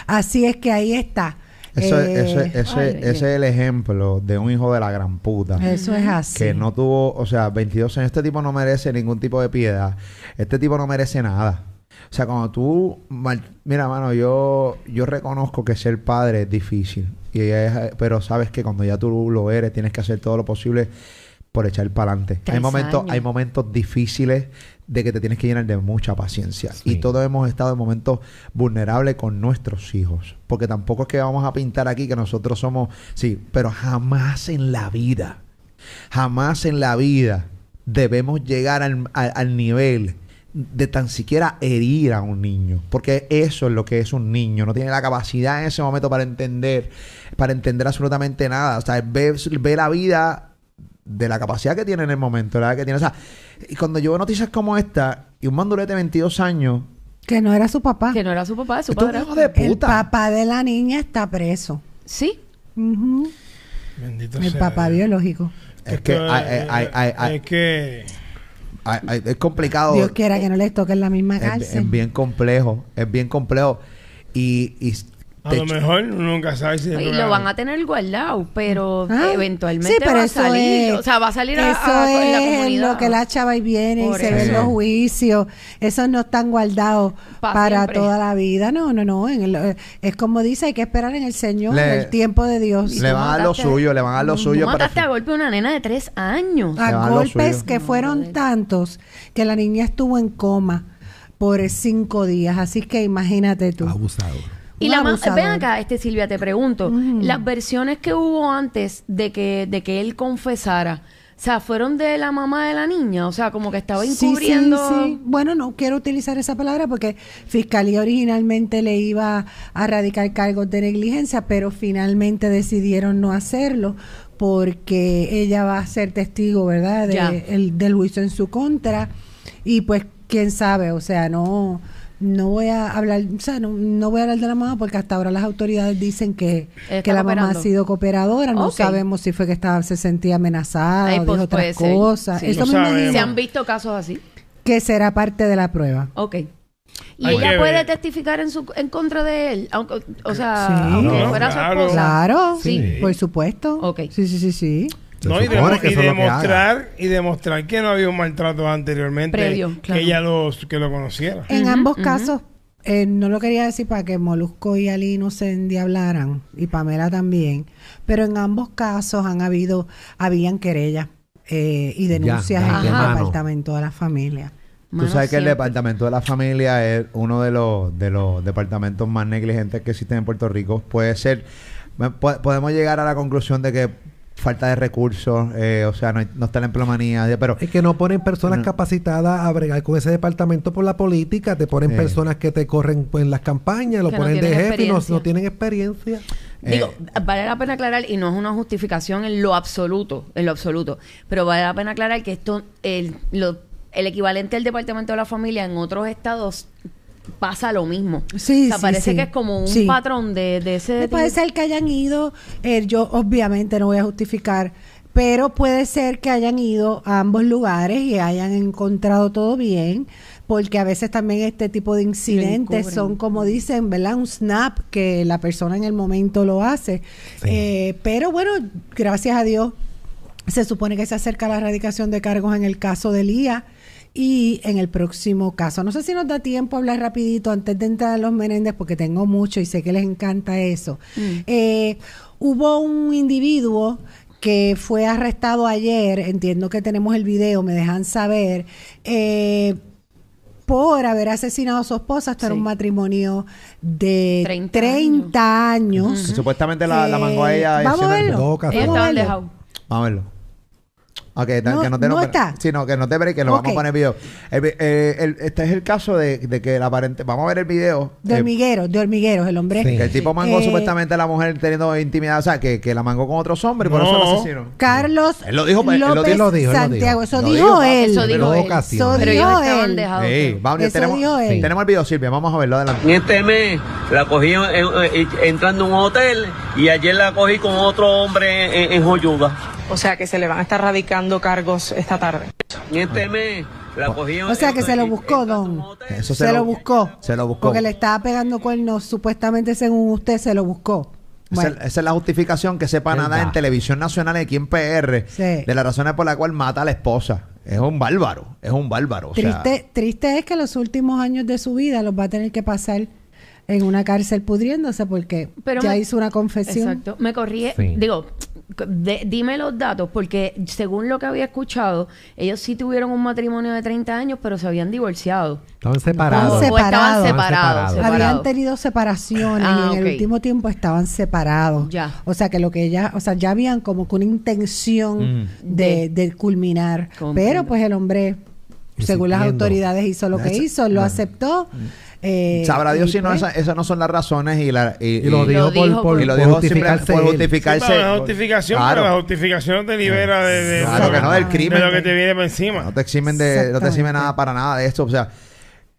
Así es que ahí está. Eso, Eh, eso- eso- ay, ese es el ejemplo de un hijo de la gran puta. Eso es así. que no tuvo, o sea, 22 años. Este tipo no merece ningún tipo de piedad. Este tipo no merece nada. O sea, cuando tú, mal- mira, mano, yo, yo reconozco que ser padre es difícil. Y es- pero sabes que cuando ya tú lo eres, tienes que hacer todo lo posible por echar para adelante. Hay momentos, hay momentos difíciles de que te tienes que llenar de mucha paciencia. Y todos hemos estado en momentos vulnerables con nuestros hijos. Porque tampoco es que vamos a pintar aquí que nosotros somos, sí, pero jamás en la vida, jamás en la vida debemos llegar al, al- al nivel de tan siquiera herir a un niño, porque eso es lo que es un niño, no tiene la capacidad en ese momento para entender, para entender absolutamente nada, o sea, ve, ve la vida de la capacidad que tiene en el momento, la que tiene, o sea, y cuando yo veo noticias como esta y un mandulete de 22 años, Que no era su papá. Que no era su papá, es su es padre. hijo de El puta. papá de la niña está preso. Sí. Ujú. Bendito El sea papá Dios. biológico. Es que Esto hay- es- hay- hay- es que es complicado. Dios quiera que no les toque en la misma Es, cárcel. es bien complejo, es bien complejo. Y, y a lo mejor nunca sabe si Y lo van a tener guardado, pero Ah, eventualmente sí, pero va a salir. es- o sea, va a salir a, eso a- la es comunidad. lo que la chava y viene Por y se ven los juicios. Esos no están guardados Pa' para siempre. toda la vida. No, no, no. En el- eh, es como dice, hay que esperar en el Señor, Le- en el tiempo de Dios. le van a dar lo suyo, le van a dar lo Tú suyo para mataste a golpe a una nena de tres años. A golpes que fueron tantos que la niña estuvo en coma por cinco días. Así que imagínate tú. Abusador. Y la abusador. ven acá, este Silvia, te pregunto, las versiones que hubo antes de que, de que él confesara, o sea, fueron de la mamá de la niña, o sea, como que estaba Sí, sí, encubriendo. sí. Bueno, no quiero utilizar esa palabra porque Fiscalía originalmente le iba a radicar cargos de negligencia, pero finalmente decidieron no hacerlo porque ella va a ser testigo, ¿verdad?, de- el- del juicio en su contra. Y pues, quién sabe, o sea, no no voy a hablar, o sea, no, no voy a hablar de la mamá porque hasta ahora las autoridades dicen que, que la mamá cooperando. ha sido cooperadora, no sabemos si fue que estaba se sentía amenazada Ay, o pues, dijo puede otras ser. cosas. Sí. Eso No Se han visto casos así. que será parte de la prueba. Ok. Y Hay ella puede testificar en su en contra de él, aunque, o sea, Sí. aunque No, fuera su claro. esposa. Claro, Sí. por supuesto. Ok. Sí, sí, sí, sí. Se No, y, demo- demostrar y demostrar que no había un maltrato anteriormente Previo, que ella los que lo conociera. En ambos casos eh, no lo quería decir para que Molusco y Ali no se endiablaran, y Pamela también, pero en ambos casos han habido, habían querellas eh, y denuncias ya, en el mano. departamento de la familia. Tú sabes que el departamento de la familia es uno de los, de los departamentos más negligentes que existen en Puerto Rico. Puede ser, podemos llegar a la conclusión de que falta de recursos, eh, o sea, no, hay- no está la empleomanía, pero Es que no ponen personas No. capacitadas a bregar con ese departamento por la política, te ponen Eh. personas que te corren pues, en las campañas, lo Que no ponen de jefe y no, tienen experiencia. Digo, Eh, vale la pena aclarar, y no es una justificación en lo absoluto, en lo absoluto, pero vale la pena aclarar que esto, el, lo- el equivalente al Departamento de la Familia en otros estados pasa lo mismo. Sí, o sea, sí, parece sí. que es como un Sí. patrón de, de ese... Me puede ser que hayan ido, eh, yo obviamente no voy a justificar, pero puede ser que hayan ido a ambos lugares y hayan encontrado todo bien, porque a veces también este tipo de incidentes son como dicen, ¿verdad? Un snap que la persona en el momento lo hace. Eh, pero bueno, gracias a Dios, se supone que se acerca la erradicación de cargos en el caso de Lía y en el próximo caso. No sé si nos da tiempo a hablar rapidito antes de entrar a los Menéndez porque tengo mucho y sé que les encanta eso. Eh, hubo un individuo que fue arrestado ayer, entiendo que tenemos el video, me dejan saber, eh, por haber asesinado a su esposa hasta Sí. un matrimonio de 30 30, años. que supuestamente la, la mangó a ella. Eh, vamos a verlo. Vamos a verlo. dejados. Vamos a verlo. Ok, No- que no te no está. Sí, no, que no te break, que lo vamos Ok. a poner video. El vi- eh, el- este es el caso de, de que el aparente. Vamos a ver el video. De eh, hormigueros, de hormigueros, el hombre. Sí. que el tipo mangó Eh, supuestamente a la mujer teniendo intimidad, o sea, que, que la mangó con otros hombres, por eso No. lo asesinó. Carlos Él lo dijo, él lo López dijo, lo dijo, él lo Santiago. Eso Lo dijo él. Eso dijo él. Eso dijo él. Sí, vamos, Eso tenemos, dijo él. tenemos el video, Silvia, vamos a verlo adelante. Y este mes la cogí en- en- entrando a un hotel y ayer la cogí con otro hombre en, en Joyuga. O sea que se le van a estar radicando cargos esta tarde. Este mes la O sea que se lo buscó, don. Eso Se, lo buscó. Se lo buscó. Porque le estaba pegando cuernos, supuestamente según usted, se lo buscó. Esa, Bueno, esa es la justificación que sepa nada en televisión nacional aquí en PR Sí. de las razones por las cuales mata a la esposa. Es un bárbaro, es un bárbaro. o sea, triste, triste es que los últimos años de su vida los va a tener que pasar en una cárcel pudriéndose porque Pero ya me- hizo una confesión. Exacto. Me corrí, Sí. digo, de- dime los datos, porque según lo que había escuchado, ellos sí tuvieron un matrimonio de 30 años, pero se habían divorciado. Estaban separados. Estaban O estaban separados. Habían tenido separaciones Ah, y en el último tiempo estaban separados. Ya. O sea que lo que ella, o sea, ya habían como que una intención Mm. de, de culminar. Comprendo. Pero pues el hombre, según las autoridades, hizo lo que hizo, lo bueno. aceptó. Eh, Sabrá Dios si no, pues, esa- esas no son las razones y, la, y, Y lo y- dijo por, dijo por, y lo por dijo justificarse simplemente por. Sí, justificarse. para la justificación, Claro. pero la justificación no te libera de, de- Claro que no, del crimen. de lo que te viene por encima. No te eximen de, no te eximen nada para nada de esto. O sea,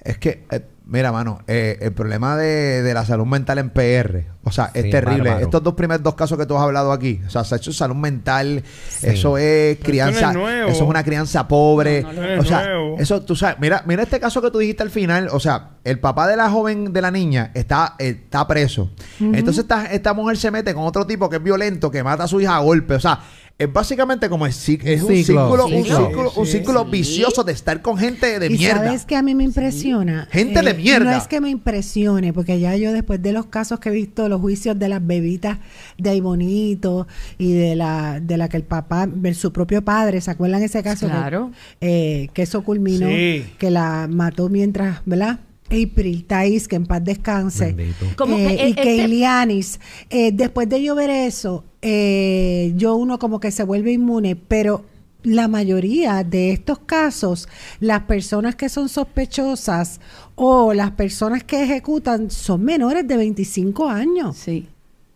es que, eh, mira, mano, eh, el problema de, de la salud mental en PR, o sea, es terrible. bárbaro. Estos dos primeros dos casos que tú has hablado aquí, o sea, se ha hecho salud mental, Sí. eso es crianza, no es eso es una crianza pobre. No, no, o sea, nuevo. eso, tú sabes, mira, mira este caso que tú dijiste al final, o sea, el papá de la joven, de la niña, está, está preso. Entonces esta, esta mujer se mete con otro tipo que es violento, que mata a su hija a golpe, o sea, es básicamente como ci- es un círculo, un círculo, un círculo sí. vicioso de estar con gente de y mierda. sabes que a mí me impresiona. Gente de mierda. No es que me impresione, porque ya yo después de los casos que he visto, los juicios de las bebitas de ahí bonito y de la de la que el papá, su propio padre, ¿se acuerdan ese caso? que- Claro. eh, que eso culminó, Sí. que la mató mientras, ¿verdad? April Thais, que en paz descanse. Como Eh, que, y eh, este- Keilianis. Eh, después de yo ver eso, eh, yo uno como que se vuelve inmune, pero la mayoría de estos casos, las personas que son sospechosas o las personas que ejecutan son menores de 25 años. Sí.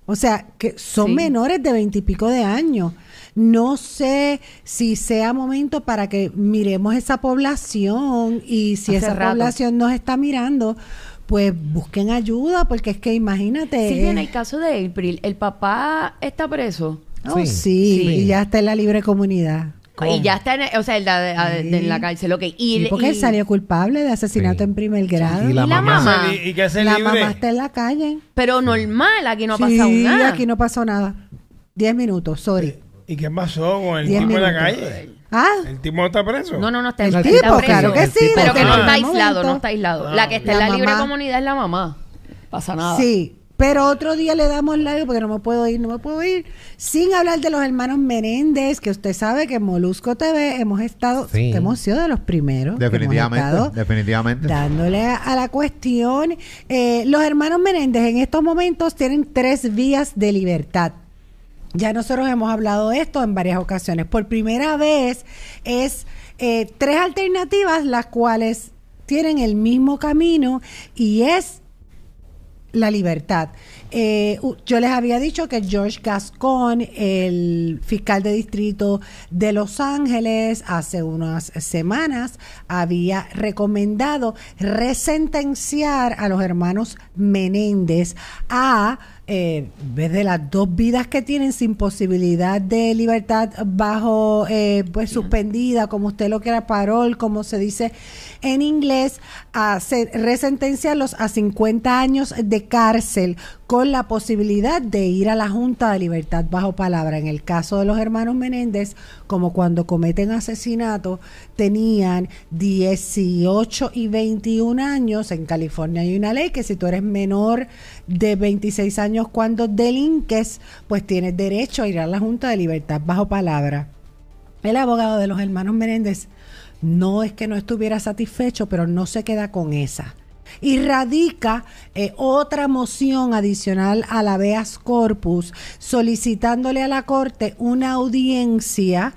O sea, que son Sí. menores de veintipico de años. No sé si sea momento para que miremos esa población y si Hace esa rato. población nos está mirando, pues busquen ayuda, porque es que imagínate. Silvia, en el caso de April, ¿el papá está preso? Oh, sí, Sí. y ya está en la libre comunidad. Y ya está en, o sea, de- de- de- en la cárcel, ok. Y, Sí, porque él salió culpable de asesinato Sí. en primer grado. Y la ¿Y la mamá. mamá? ¿Y, qué hace La libre? mamá está en la calle. Pero normal, aquí no ha Sí, pasado nada. aquí no pasó nada. Diez minutos, sorry. ¿Y qué pasó con el Diez tipo en la minutos. calle? Ah, ¿El tipo no está preso? No, no, no está, El está tipo, preso. claro que sí, Pero que no está aislado, no está aislado. Ah, la que está en la libre comunidad es la mamá. Pasa nada. sí. Pero otro día le damos largo porque no me puedo ir, no me puedo ir. Sin hablar de los hermanos Menéndez, que usted sabe que en Molusco TV hemos estado, Sí. hemos sido de los primeros. Definitivamente, estado definitivamente. dándole a, a la cuestión. Eh, los hermanos Menéndez en estos momentos tienen tres vías de libertad. Ya nosotros hemos hablado de esto en varias ocasiones. Por primera vez es eh, tres alternativas las cuales tienen el mismo camino y es la libertad. Eh, yo les había dicho que George Gascon, el fiscal de distrito de Los Ángeles, hace unas semanas había recomendado resentenciar a los hermanos Menéndez a, eh, en vez de las dos vidas que tienen sin posibilidad de libertad bajo, eh, pues suspendida, como usted lo quiera, parol, como se dice en inglés, a se- resentenciarlos a 50 años de cárcel con la posibilidad de ir a la Junta de Libertad bajo palabra. En el caso de los hermanos Menéndez, como cuando cometen asesinato, tenían 18 y 21 años. En California hay una ley que si tú eres menor de 26 años cuando delinques, pues tienes derecho a ir a la Junta de Libertad bajo palabra. El abogado de los hermanos Menéndez no es que no estuviera satisfecho, pero no se queda con esa. Y radica eh, otra moción adicional a la habeas corpus, solicitándole a la Corte una audiencia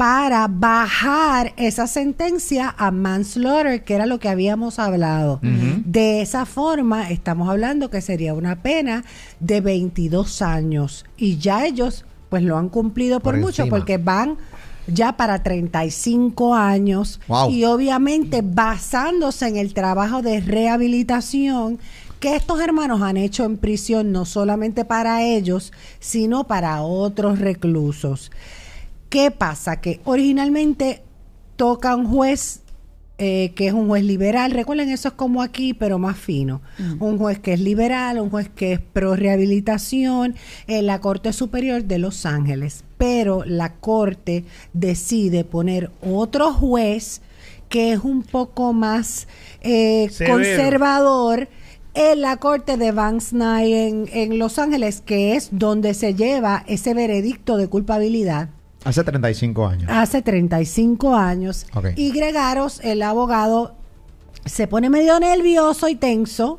para bajar esa sentencia a manslaughter, que era lo que habíamos hablado. De esa forma, estamos hablando que sería una pena de 22 años. Y ya ellos, pues lo han cumplido por, Por mucho, porque van ya para 35 años Wow. y obviamente basándose en el trabajo de rehabilitación que estos hermanos han hecho en prisión no solamente para ellos, sino para otros reclusos. ¿Qué pasa? Que originalmente toca un juez eh, que es un juez liberal. Recuerden, eso es como aquí, pero más fino. Un juez que es liberal, un juez que es pro rehabilitación en la Corte Superior de Los Ángeles. Pero la Corte decide poner otro juez que es un poco más eh, conservador en la corte de Vance Nye en, en Los Ángeles, que es donde se lleva ese veredicto de culpabilidad Hace 35 años. hace 35 años. Y Gregaros, el abogado, se pone medio nervioso y tenso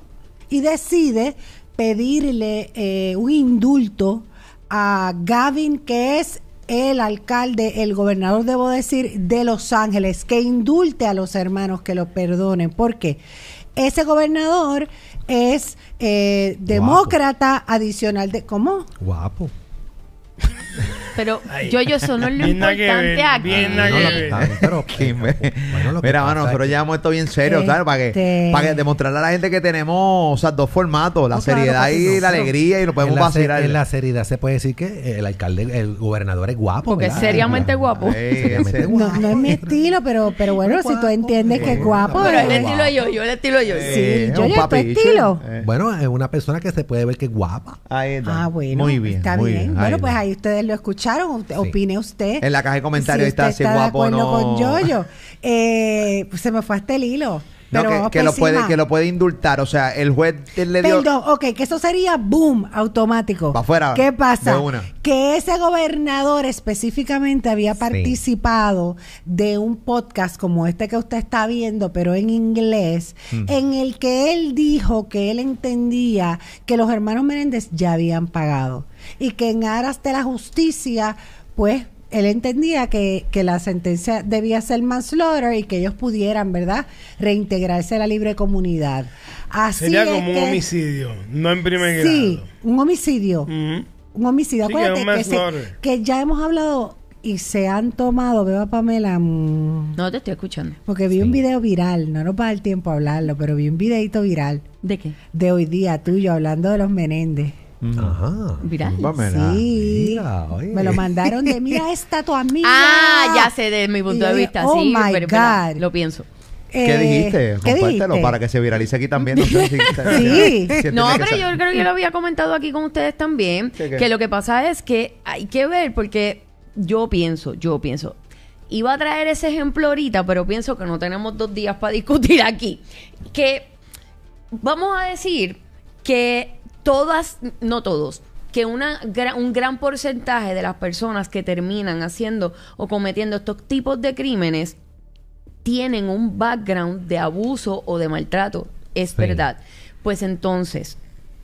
y decide pedirle eh, un indulto a Gavin, que es el alcalde, el gobernador, debo decir, de Los Ángeles, que indulte a los hermanos, que lo perdonen. porque Ese gobernador es eh, demócrata adicional de... ¿Cómo? Guapo. Pero yo, yo, eso no es lo Bien importante aquí. bien No, pero, Kimber. bueno, lo que Mira, mano, es nosotros llevamos esto bien serio, ¿sabes? Para que, Este- para que demostrarle a la gente que tenemos, o sea, dos formatos, la No, claro, seriedad papi, y no, la no. alegría y lo podemos vacilar. en la seriedad se puede decir que el alcalde, el gobernador es guapo. Porque ¿verdad? seriamente guapo. Ey, Seriamente guapo. No, no es mi estilo, pero, pero bueno, si tú entiendes que es guapo. Pero el eh, estilo yo, yo el estilo yo. Eh, Sí, yo un ya tu estilo. Eh, Bueno, es una persona que se puede ver que es guapa. ahí está. Ah, bueno. Muy bien. Está muy bien. Bueno, pues ahí ustedes lo escucharon. Usted- Sí. Opine usted. En la caja de comentarios si está si de guapo o no. con Yoyo. Eh, pues se me fue hasta el hilo. No, que, lo puede, que lo puede indultar. O sea, el juez le dio. Perdón, ok, que eso sería boom, automático. Afuera, ¿Qué pasa? de una. Que ese gobernador específicamente había participado de un podcast como este que usted está viendo, pero en inglés, Mm. en el que él dijo que él entendía que los hermanos Menéndez ya habían pagado y que en aras de la justicia, pues él entendía que, que la sentencia debía ser manslaughter y que ellos pudieran, ¿verdad?, reintegrarse a la libre comunidad. Así Sería es como un que- homicidio, no en primer Sí, grado. un homicidio. Un homicidio. Sí, que es Acuérdate se- que ya hemos hablado y se han tomado, veo a Pamela, mm, No te estoy escuchando. porque vi un video viral, no nos va a dar tiempo a hablarlo, pero vi un videito viral ¿De qué? de hoy día tuyo hablando de los Menéndez. Ajá. Viral. Pamela. Sí, Mira, oye. me lo mandaron de, mira esta tu amiga. Ah, ya sé de mi punto de vista. oh sí, my pero, pero God. lo pienso. ¿Qué Eh, dijiste? ¿Qué Compártelo dijiste? para que se viralice aquí también. No sé si, Sí. si No, pero yo creo que lo había comentado aquí con ustedes también. ¿Qué, qué? Que lo que pasa es que hay que ver, porque yo pienso, yo pienso. Iba a traer ese ejemplo ahorita, pero pienso que no tenemos dos días para discutir aquí. Que vamos a decir que todas, no todos, que una, un gran porcentaje de las personas que terminan haciendo o cometiendo estos tipos de crímenes tienen un background de abuso o de maltrato. Es Sí. verdad. Pues entonces,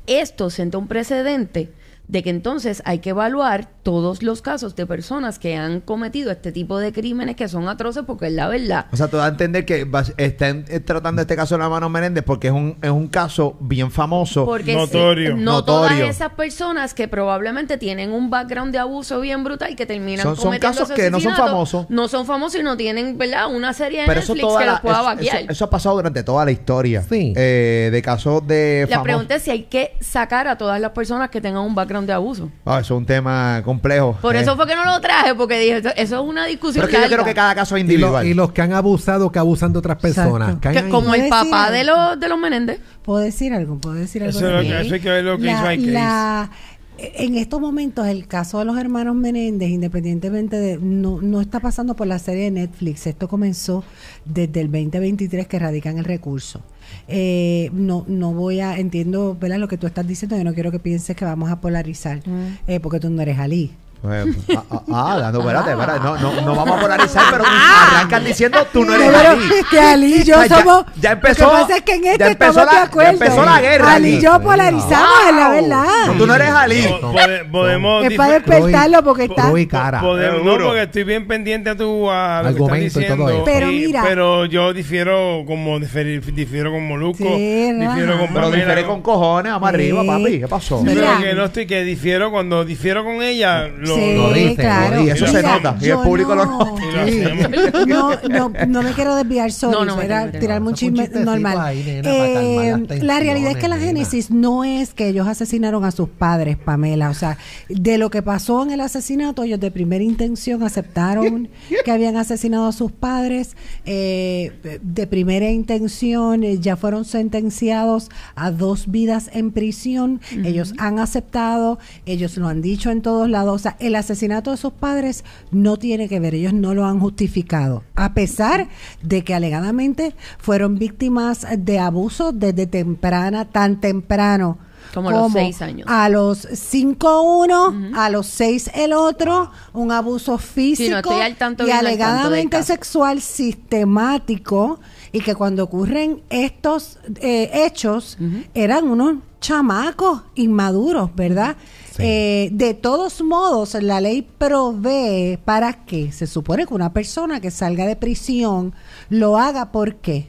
esto senta un precedente de que entonces hay que evaluar todos los casos de personas que han cometido este tipo de crímenes que son atroces porque es la verdad. O sea, tú vas a entender que vas- están eh, tratando este caso de la mano Menéndez porque es un, es un caso bien famoso. Porque Notorio. no todas esas personas que probablemente tienen un background de abuso bien brutal que terminan Son- son cometiendo casos que no son famosos. No son famosos y no tienen, ¿verdad? Una serie de Pero eso, Netflix toda que la- los pueda eso, vaquear. eso- eso ha pasado durante toda la historia. Sí. Eh, de casos de La pregunta es si hay que sacar a todas las personas que tengan un background de abuso. Ah, eso es un tema complejo. Por Eh, eso fue que no lo traje, porque dije, eso, eso es una discusión Pero es que yo creo que cada caso es Y, lo- individual. y los que han abusado, que abusan de otras personas. Que como el ¿Puedo papá de los, de los Menéndez. ¿Puedo decir algo? ¿Puedo decir algo? Eso, es lo eso hay que ver lo que hizo la- en estos momentos el caso de los hermanos Menéndez, independientemente de, no, no está pasando por la serie de Netflix, esto comenzó desde el 2023 que radican el recurso. Eh, no, no voy a, entiendo ¿verdad? lo que tú estás diciendo, yo no quiero que pienses que vamos a polarizar, eh, porque tú no eres Ali. Eh, ah, ah, ah, dando, espérate, espérate. No, no, no vamos a polarizar, pero arrancan diciendo tú no eres pero Ali. que Ali y yo O sea, ya- somos. ya empezó- Lo que pasa es que en ya este empezó la- de acuerdo. ya empezó la guerra, Ali y yo polarizamos, es la verdad. No, tú no eres Ali. Po- pode- podemos Es para despertarlo porque está. Pro y cara. Podemos, no, porque estoy bien pendiente a tu a lo Argumento que y estás todo diciendo. eso. Pero mira. pero yo difiero como difiero con Moluco, Sí, difiero con Pero difiere con cojones, vamos Sí. arriba, papi. ¿Qué pasó? Pero que no estoy que difiero cuando difiero con ella lo, Sí, lo dice, claro. Y eso se Mira, nota. Y el yo público lo no- nota. no, no, no me quiero desviar, sorry, No, no, vete, era vete. tirarme un chisme chistecito normal. ahí, nena, para calmar Eh, las la realidad es que la tensiones, nena. génesis no es que ellos asesinaron a sus padres, Pamela. O sea, de lo que pasó en el asesinato, ellos de primera intención aceptaron que habían asesinado a sus padres. eh, de primera intención eh, ya fueron sentenciados a dos vidas en prisión. Ellos han aceptado, ellos lo han dicho en todos lados. O sea, el asesinato de sus padres no tiene que ver, ellos no lo han justificado. A pesar de que alegadamente fueron víctimas de abuso desde temprana, tan temprano. Como los seis años. A los cinco uno, a los seis el otro, un abuso físico estoy al tanto, y al tanto alegadamente sexual sistemático y que cuando ocurren estos eh, hechos eran unos chamacos inmaduros, ¿verdad? Sí. Eh, de todos modos, la ley provee para que se supone que una persona que salga de prisión lo haga ¿por qué?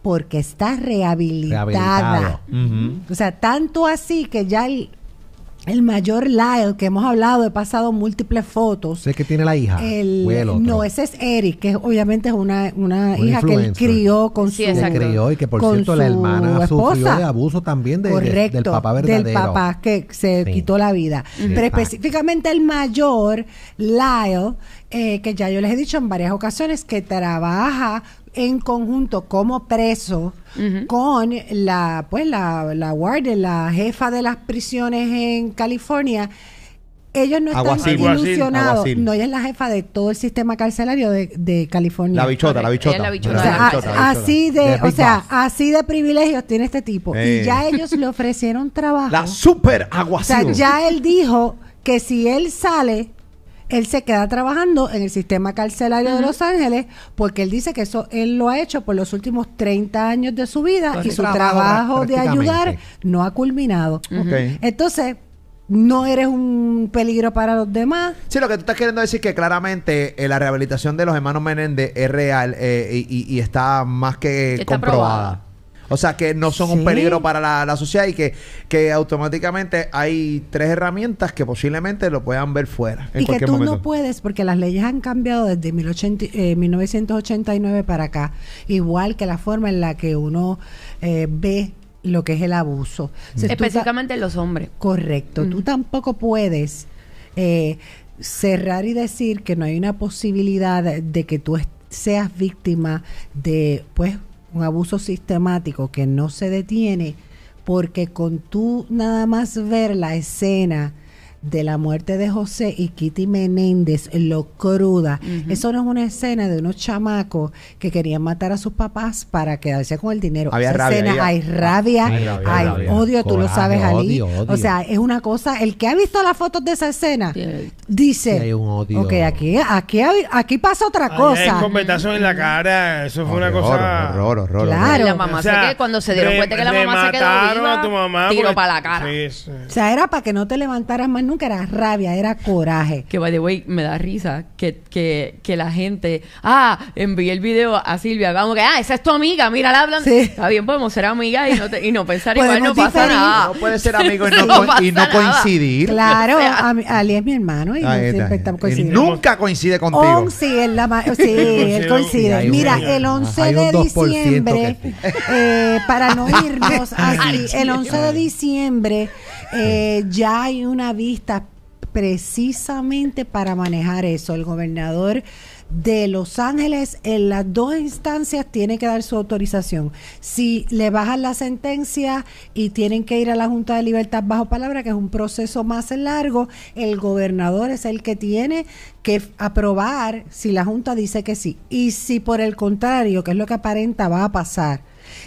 Porque está rehabilitada. O sea, tanto así que ya el, el mayor Lyle que hemos hablado, he pasado múltiples fotos. Sé que tiene la hija. El- o el otro. no, ese es Eric, que obviamente es una, una Un hija que él crió con Sí, su Se exacto. crió y que por con cierto la su hermana sufrió esposa. de abuso también de- de- Correcto, del papá verdadero. del papá que se Sí. quitó la vida. Sí. Pero Ah. específicamente el mayor, Lyle, eh, que ya yo les he dicho en varias ocasiones que trabaja en conjunto como preso con la pues la, la guardia, la jefa de las prisiones en California. Ellos no están Aguacil. ilusionados. Aguacil. No, ella es la jefa de todo el sistema carcelario de, de California. La bichota, la bichota. es la bichota. O La sea, bichota, a- la bichota. así de, De o sea, así de privilegios tiene este tipo. Eh. Y ya ellos le ofrecieron trabajo. La super o sea, aguacil. ya él dijo que si él sale, él se queda trabajando en el sistema carcelario de Los Ángeles, porque él dice que eso él lo ha hecho por los últimos 30 años de su vida y su trabajo, trabajo de ayudar no ha culminado. Entonces, no eres un peligro para los demás. Sí, lo que tú estás queriendo decir que claramente eh, la rehabilitación de los hermanos Menéndez es real eh, y, y- y está más que Está comprobada. probada. O sea, que no son un peligro para la, la sociedad y que, que automáticamente hay tres herramientas que posiblemente lo puedan ver fuera en y que tú momento. no puedes, porque las leyes han cambiado desde 1080 eh, 1989 para acá, igual que la forma en la que uno eh, ve lo que es el abuso. O sea, Específicamente los hombres. Correcto. Tú tampoco puedes eh, cerrar y decir que no hay una posibilidad de, de que tú seas víctima de pues un abuso sistemático que no se detiene porque con tú nada más ver la escena de la muerte de José y Kitty Menéndez, lo cruda. Eso no es una escena de unos chamacos que querían matar a sus papás para quedarse con el dinero. Había Esa rabia, escena, había- hay rabia, Hay hay, rabia, hay rabia. odio, tú lo sabes, Ali. odio, odio. O sea, es una cosa, el que ha visto las fotos de esa escena, dice, Sí, hay un odio. ok, aquí, aquí, hay- aquí pasa otra cosa. Con petazo en la cara, eso fue una cosa. horror, horror, Claro. Y la mamá O sea, se que cuando se dieron re- cuenta que la mamá se quedó remataron viva, a tu mamá tiro porque- para la cara. Sí, sí. O sea, era para que no te levantaras más nunca, era rabia, era coraje. Que, by the way, me da risa que, que, que la gente... Ah, envié el video a Silvia. Como que, ah, esa es tu amiga. Mira, la hablan. Sí. Está bien, podemos ser amigas y no, te- y no pensar igual. No pasa nada. No puede ser amigo y no, No co- y no coincidir. Claro, O sea, a mí- Ali es mi hermano y Ahí está. siempre Y coincidiendo. nunca coincide contigo. On, sí, él, la ma- sí, él coincide. Mira, el 11 un de 2% diciembre, que eh, para no irnos así, el 11 de diciembre eh, ya hay una vista precisamente para manejar eso. El gobernador de Los Ángeles en las dos instancias tiene que dar su autorización. Si le bajan la sentencia y tienen que ir a la Junta de Libertad bajo palabra, que es un proceso más largo, el gobernador es el que tiene que aprobar si la Junta dice que sí. Y si por el contrario, que es lo que aparenta va a pasar,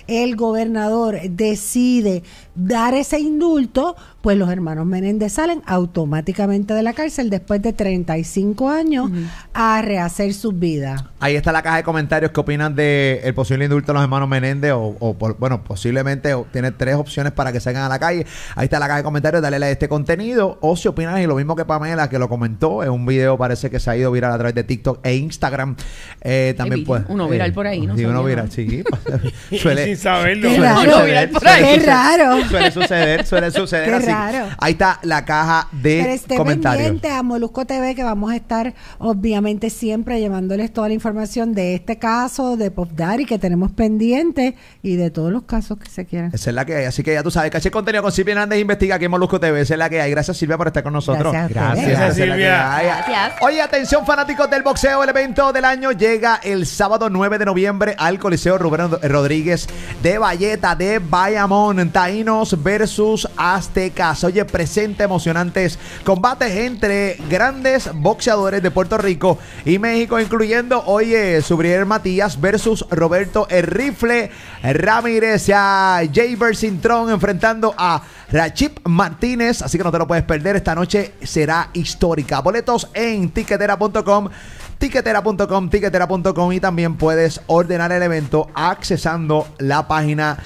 el gobernador decide dar ese indulto, pues los hermanos Menéndez salen automáticamente de la cárcel después de 35 años a rehacer sus vidas. Ahí está la caja de comentarios que opinan de el posible indulto de los hermanos Menéndez o, o por- bueno, posiblemente o- tiene tres opciones para que salgan a la calle. Ahí está la caja de comentarios, dale like a este contenido o si opinan y lo mismo que Pamela que lo comentó en un video parece que se ha ido viral a través de TikTok e Instagram. Eh, también pues uno viral por ahí, no Sí, uno viral, sí. suele, Sin saberlo. Qué suele raro. suceder, viral por suele ahí. Qué suceder, raro. Suele suceder, suele suceder Qué así. raro. Ahí está la caja de Pero esté comentarios. pendiente a Molusco TV que vamos a estar obviamente siempre llevándoles toda la información de este caso de Pop Daddy que tenemos pendiente y de todos los casos que se quieran. Esa es la que hay. Así que ya tú sabes, caché contenido con Silvia Hernández Investiga aquí en Molusco TV. Esa es la que hay. Gracias, Silvia, por estar con nosotros. Gracias que Silvia. Gracias. Oye, atención, fanáticos del boxeo. El evento del año llega el sábado 9 de noviembre al Coliseo Rubén Rodríguez de Valleta de Bayamón. Taínos versus Aztecas. Oye, presente emocionantes combates entre grandes boxeadores de Puerto Rico y México, incluyendo, oye, Subriel Matías versus Roberto El Rifle Ramírez a Jaber Cintrón enfrentando a Rachip Martínez. Así que no te lo puedes perder. Esta noche será histórica. Boletos en tiquetera.com. Tiquetera.com, tiquetera.com y también puedes ordenar el evento accesando la página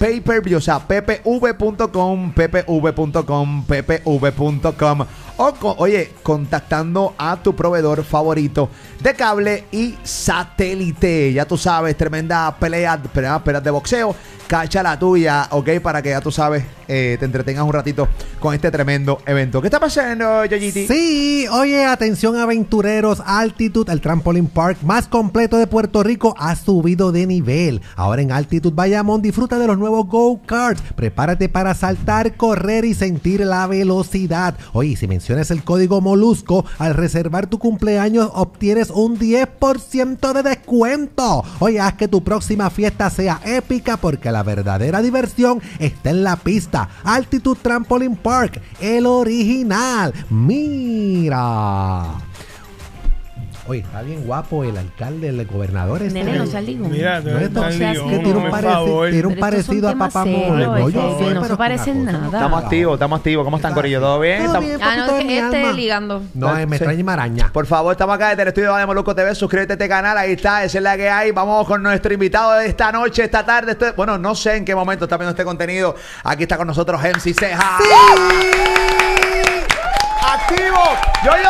pay-per-view, o sea, ppv.com, ppv.com, ppv.com. O, oye, contactando a tu proveedor favorito de cable y satélite. Ya tú sabes, tremenda pelea, pelea, pelea de boxeo. Cacha la tuya, ok, para que ya tú sabes, eh, te entretengas un ratito con este tremendo evento. ¿Qué está pasando, Yoyiti? Sí, oye, atención aventureros, Altitude, el trampoline park más completo de Puerto Rico, ha subido de nivel. Ahora en Altitude Bayamón disfruta de los nuevos go-karts. Prepárate para saltar, correr y sentir la velocidad. Oye, si mencionas el código Molusco, al reservar tu cumpleaños obtienes un 10% de descuento. Oye, haz que tu próxima fiesta sea épica porque la verdadera diversión está en la pista. Altitude Trampoline Park, el original. Mira. Oye, está bien guapo el alcalde, el gobernador. Este Nene, no ligón. Mira, No es no tan seas que ligón, tiene un, por pareci- favor. tiene un parecido a Papá Mole. que sé, no se parecen nada. Estamos activos, estamos activos. ¿Cómo están, Corillo? ¿Todo bien? Todo bien, Ah, no, es que este ligando. No, eh, me Sí. extraña maraña. Por favor, estamos acá desde el estudio de Molusco TV. Suscríbete a este canal, ahí está, esa es la que hay. Vamos con nuestro invitado de esta noche, esta tarde. este- bueno, no sé en qué momento está viendo este contenido. Aquí está con nosotros MC Ceja. ¡Activo! Yo yo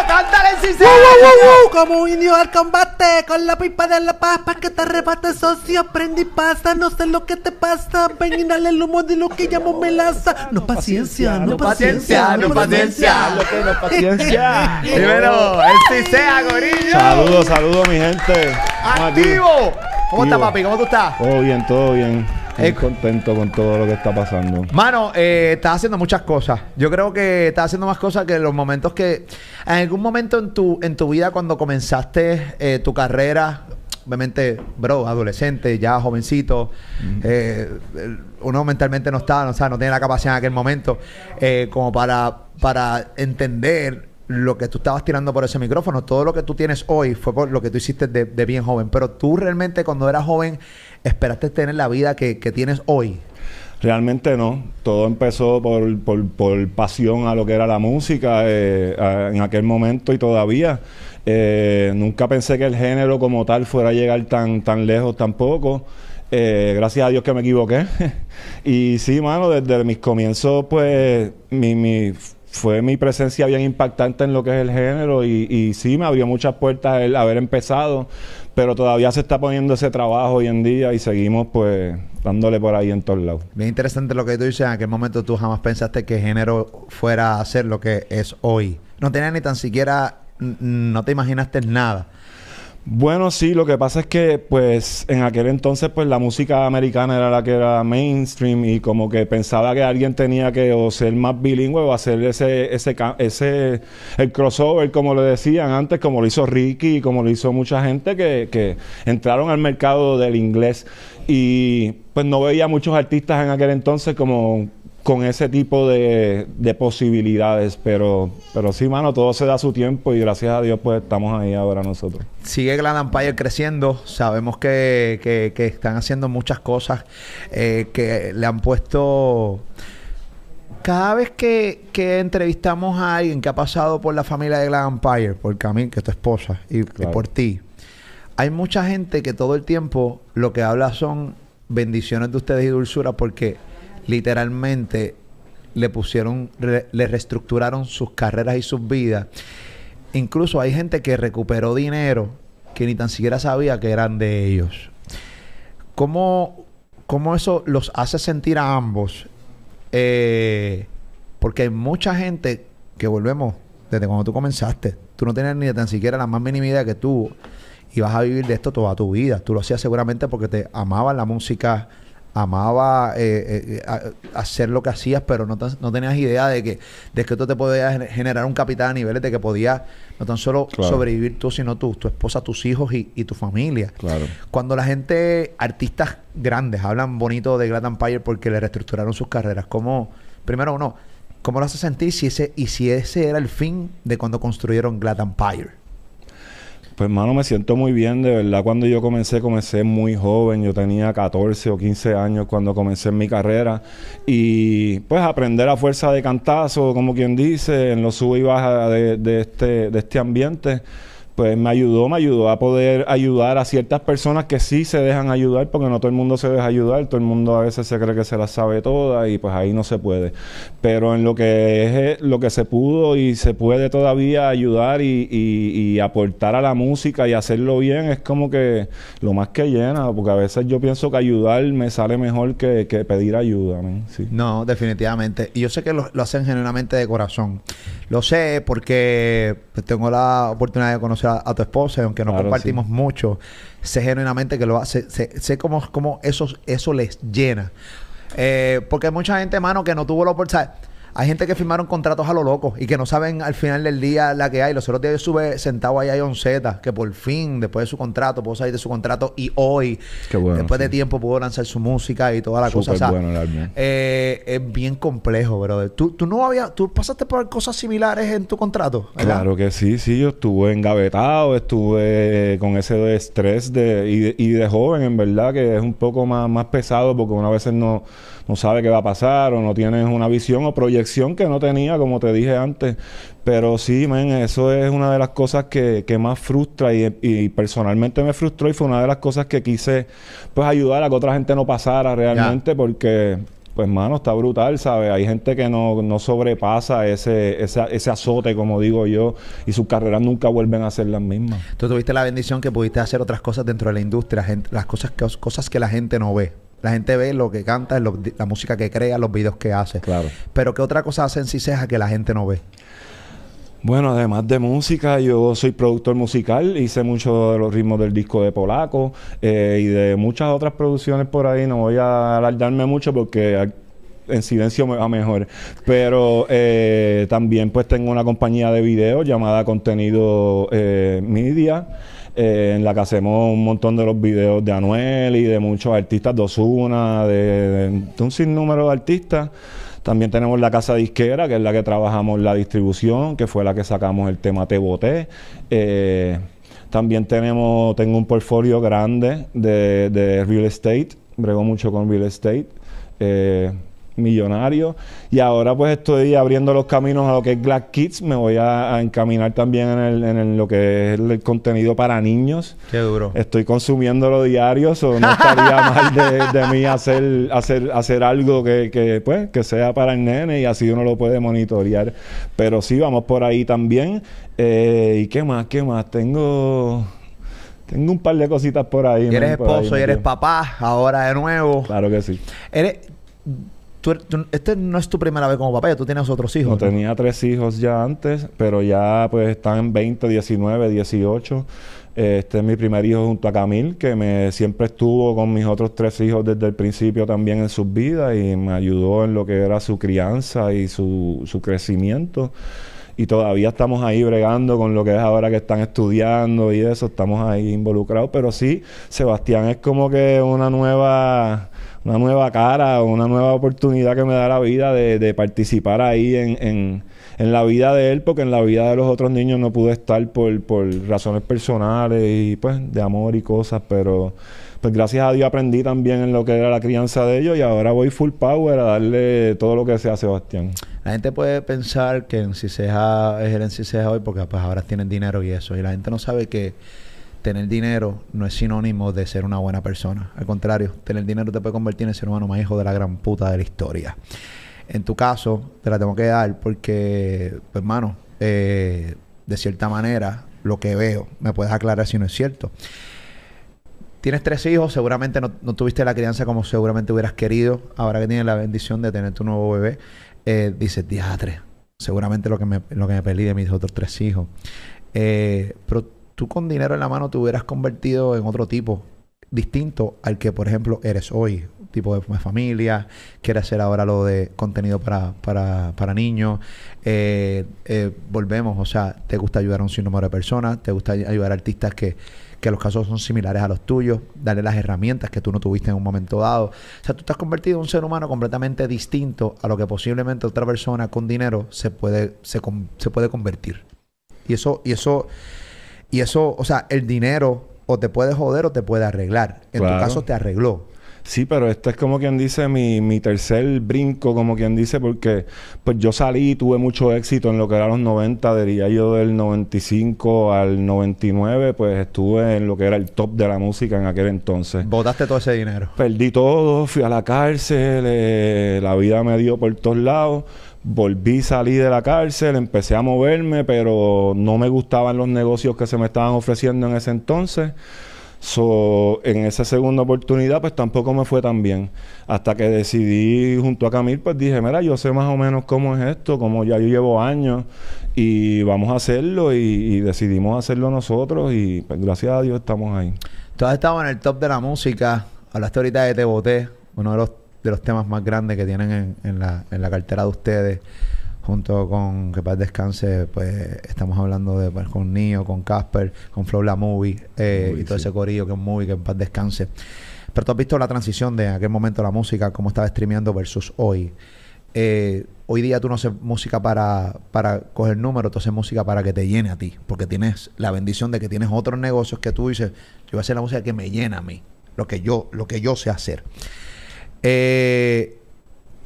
cántale MC Ceja. Como un indio al combate con la pipa de la paz para que te arrebate socio. Prende y pasa, no sé lo que te pasa. Ven y dale el humo de lo que llamo melaza. No paciencia, no paciencia, no paciencia. Lo que no paciencia. Primero, MC Ceja, Corillo. Saludos, saludos, mi gente. ¡Activo! ¿Cómo está, Activo. papi? ¿Cómo tú estás? Todo bien, todo bien. Eh, contento con todo lo que está pasando. Mano, eh, estás haciendo muchas cosas. Yo creo que estás haciendo más cosas que los momentos que... En algún momento en tu, en tu vida cuando comenzaste eh, tu carrera, obviamente, bro, adolescente, ya jovencito, eh, uno mentalmente no está, o sea, no tiene la capacidad en aquel momento como para, para entender lo que tú estabas tirando por ese micrófono. Todo lo que tú tienes hoy fue por lo que tú hiciste de, de bien joven. Pero tú realmente cuando eras joven esperaste tener la vida que, que tienes hoy. Realmente no. Todo empezó por, por, por pasión a lo que era la música eh, en aquel momento y todavía. Eh, nunca pensé que el género como tal fuera a llegar tan, tan lejos tampoco. Eh, gracias a Dios que me equivoqué. y sí, mano, desde mis comienzos, pues, mi, mi- fue mi presencia bien impactante en lo que es el género y, y sí, me abrió muchas puertas el haber empezado, pero todavía se está poniendo ese trabajo hoy en día y seguimos, pues, dándole por ahí en todos lados. Bien interesante lo que tú dices. En aquel momento tú jamás pensaste que género fuera a ser lo que es hoy. No tenías ni tan siquiera, no te imaginaste nada. Bueno, sí, lo que pasa es que, pues, en aquel entonces, pues, la música americana era la que era mainstream y como que pensaba que alguien tenía que o ser más bilingüe o hacer ese, ese, ese, el crossover, como le decían antes, como lo hizo Ricky y como lo hizo mucha gente que, que entraron al mercado del inglés. Y, pues, no veía muchos artistas en aquel entonces como con ese tipo de, de posibilidades, pero, pero sí, mano, todo se da a su tiempo y gracias a Dios, pues, estamos ahí ahora nosotros. Sigue Glad Empire creciendo. Sabemos que, que- que están haciendo muchas cosas eh, que le han puesto. Cada vez que, que entrevistamos a alguien que ha pasado por la familia de Glad Empire, por Camille, que es tu esposa, y, y por ti, hay mucha gente que todo el tiempo lo que habla son bendiciones de ustedes y dulzura porque literalmente le pusieron, le reestructuraron sus carreras y sus vidas. Incluso hay gente que recuperó dinero que ni tan siquiera sabía que eran de ellos. ¿Cómo, cómo eso los hace sentir a ambos? Eh, porque hay mucha gente que volvemos desde cuando tú comenzaste. Tú no tenías ni tan siquiera la más mínima idea que tú ibas a vivir de esto toda tu vida. Tú lo hacías seguramente porque te amaba la música, amaba eh, eh, a- hacer lo que hacías, pero no, tan- no tenías idea de que, de que esto te podía gen- generar un capital a niveles de que podías no tan solo Claro. sobrevivir tú, sino tú, tu esposa, tus hijos y, y tu familia. Claro. Cuando la gente, artistas grandes, hablan bonito de Glad Empire porque le reestructuraron sus carreras, ¿cómo, primero uno, cómo lo hace sentir si ese, y si ese era el fin de cuando construyeron Glad Empire? Pues, mano, me siento muy bien. De verdad, cuando yo comencé, comencé muy joven. Yo tenía 14 o 15 años cuando comencé en mi carrera. Y, pues, aprender a fuerza de cantazo, como quien dice, en lo sub y baja de, de este, de este ambiente, pues me ayudó, me ayudó a poder ayudar a ciertas personas que sí se dejan ayudar, porque no todo el mundo se deja ayudar, todo el mundo a veces se cree que se las sabe todas y pues ahí no se puede. Pero en lo que es eh, lo que se pudo y se puede todavía ayudar y, y- y aportar a la música y hacerlo bien es como que lo más que llena, porque a veces yo pienso que ayudar me sale mejor que, que pedir ayuda. Sí. No, definitivamente. Y yo sé que lo, lo hacen genuinamente de corazón. Lo sé porque pues, tengo la oportunidad de conocer a, a tu esposa y aunque no Claro, compartimos mucho, sé genuinamente que lo hace. Sé, sé cómo, cómo eso, eso les llena. Eh, porque hay mucha gente, mano, que no tuvo la oportunidad. Hay gente que firmaron contratos a lo loco y que no saben al final del día la que hay. Los otros días yo estuve sentado ahí a John Z, que por fin, después de su contrato, pudo salir de su contrato y hoy, bueno, después de tiempo, pudo lanzar su música y toda la cosa. Súper O sea, álbum. eh, es bien complejo, brother. ¿Tú, tú no había, tú pasaste por cosas similares en tu contrato, ¿verdad? Claro que sí, sí, yo estuve engavetado, estuve con ese estrés de, y, de, y de joven, en verdad, que es un poco más, más pesado porque una veces no, no sabe qué va a pasar o no tienes una visión o proyección que no tenía, como te dije antes. Pero sí, men, eso es una de las cosas que, que más frustra y, y personalmente me frustró y fue una de las cosas que quise pues ayudar a que otra gente no pasara realmente porque pues mano, está brutal, ¿sabes? Hay gente que no, no sobrepasa ese, ese, ese azote, como digo yo, y sus carreras nunca vuelven a ser las mismas. Tú tuviste la bendición que pudiste hacer otras cosas dentro de la industria, gente- las cosas que, cosas que la gente no ve. La gente ve lo que canta, lo- la música que crea, los videos que hace. Claro. Pero ¿qué otra cosa hacen si ceja que la gente no ve? Bueno, además de música, yo soy productor musical, hice mucho de los ritmos del disco de Polaco eh, y de muchas otras producciones por ahí. No voy a alardarme mucho porque en silencio me va mejor. Pero eh, también pues tengo una compañía de video llamada Contenido eh, Media. Eh, en la que hacemos un montón de los videos de Anuel y de muchos artistas de Ozuna, de, de- de un sinnúmero de artistas. También tenemos la casa disquera, que es la que trabajamos la distribución, que fue la que sacamos el tema Te Boté. Eh, también tenemos, tengo un portfolio grande de, de real estate, brego mucho con real estate, eh, millonario. Y ahora pues estoy abriendo los caminos a lo que es Black Kids, me voy a, a encaminar también en, el- en el- lo que es el contenido para niños. Qué duro. Estoy consumiendo lo diario, so no estaría mal de, de mí hacer, hacer, hacer algo que, que, pues, que sea para el nene y así uno lo puede monitorear. Pero sí, vamos por ahí también. Eh, ¿Y qué más? ¿Qué más? Tengo... Tengo un par de cositas por ahí. Y eres man, por ahí esposo y eres papá, ahora de nuevo. Claro que sí. Eres, tú- este no es tu primera vez como papá, ya tú tienes otros hijos. No, tenía tres hijos ya antes, pero ya pues están en 20, 19, 18. Este es mi primer hijo junto a Camil, que me siempre estuvo con mis otros tres hijos desde el principio también en sus vidas y me ayudó en lo que era su crianza y su, su crecimiento. Y todavía estamos ahí bregando con lo que es ahora que están estudiando y eso, estamos ahí involucrados. Pero sí, Sebastián es como que una nueva, una nueva cara, una nueva oportunidad que me da la vida de, de participar ahí en, en, en la vida de él, porque en la vida de los otros niños no pude estar por, por razones personales y pues de amor y cosas, pero pues gracias a Dios aprendí también en lo que era la crianza de ellos y ahora voy full power a darle todo lo que sea a Sebastián. La gente puede pensar que en Ciseja es el en Ciseja hoy porque pues ahora tienen dinero y eso. Y la gente no sabe que tener dinero no es sinónimo de ser una buena persona. Al contrario, tener dinero te puede convertir en el ser humano más hijo de la gran puta de la historia. En tu caso, te la tengo que dar porque, pues, hermano, eh, de cierta manera, lo que veo, me puedes aclarar si no es cierto. Tienes tres hijos, seguramente no, tuviste la crianza como seguramente hubieras querido. Ahora que tienes la bendición de tener tu nuevo bebé, eh, dices, diatre, seguramente lo que, me, lo que me perdí de mis otros tres hijos. Eh, pero tú con dinero en la mano te hubieras convertido en otro tipo, distinto al que, por ejemplo, eres hoy. Tipo de, familia, quieres hacer ahora lo de contenido para, para, para niños. Eh, eh, volvemos, o sea, te gusta ayudar a un sinnúmero de personas, te gusta ay- ayudar a artistas que, que los casos son similares a los tuyos, darle las herramientas que tú no tuviste en un momento dado. O sea, tú te has convertido en un ser humano completamente distinto a lo que posiblemente otra persona con dinero se puede, se, se puede convertir. Y eso, y eso, y eso, o sea, el dinero o te puede joder o te puede arreglar. En Claro. tu caso te arregló. Sí, pero este es como quien dice mi, mi tercer brinco, como quien dice, porque pues yo salí y tuve mucho éxito en lo que era los 90, diría yo del 95 al 99, pues estuve en lo que era el top de la música en aquel entonces. Botaste todo ese dinero. Perdí todo, fui a la cárcel, eh, la vida me dio por todos lados. Volví, salí de la cárcel, empecé a moverme, pero no me gustaban los negocios que se me estaban ofreciendo en ese entonces. So, en esa segunda oportunidad, pues tampoco me fue tan bien. Hasta que decidí junto a Camil, pues dije, mira, yo sé más o menos cómo es esto, como ya yo llevo años y vamos a hacerlo y, decidimos hacerlo nosotros y pues gracias a Dios estamos ahí. Tú has en el top de la música. Hablaste ahorita de Te Boté, uno de los, de los temas más grandes que tienen en, en la, en la cartera de ustedes. Junto con Que Paz Descanse, pues estamos hablando de pues, con Nio, con Casper, con Flow La Movie eh, y todo sí. ese corillo que es Movie, que en paz descanse. Pero tú has visto la transición de aquel momento la música, cómo estaba streameando versus hoy. Eh, hoy día tú no haces música para, para coger números, tú haces música para que te llene a ti. Porque tienes la bendición de que tienes otros negocios que tú dices, yo voy a hacer la música que me llena a mí. Lo que yo, lo que yo sé hacer. Eh,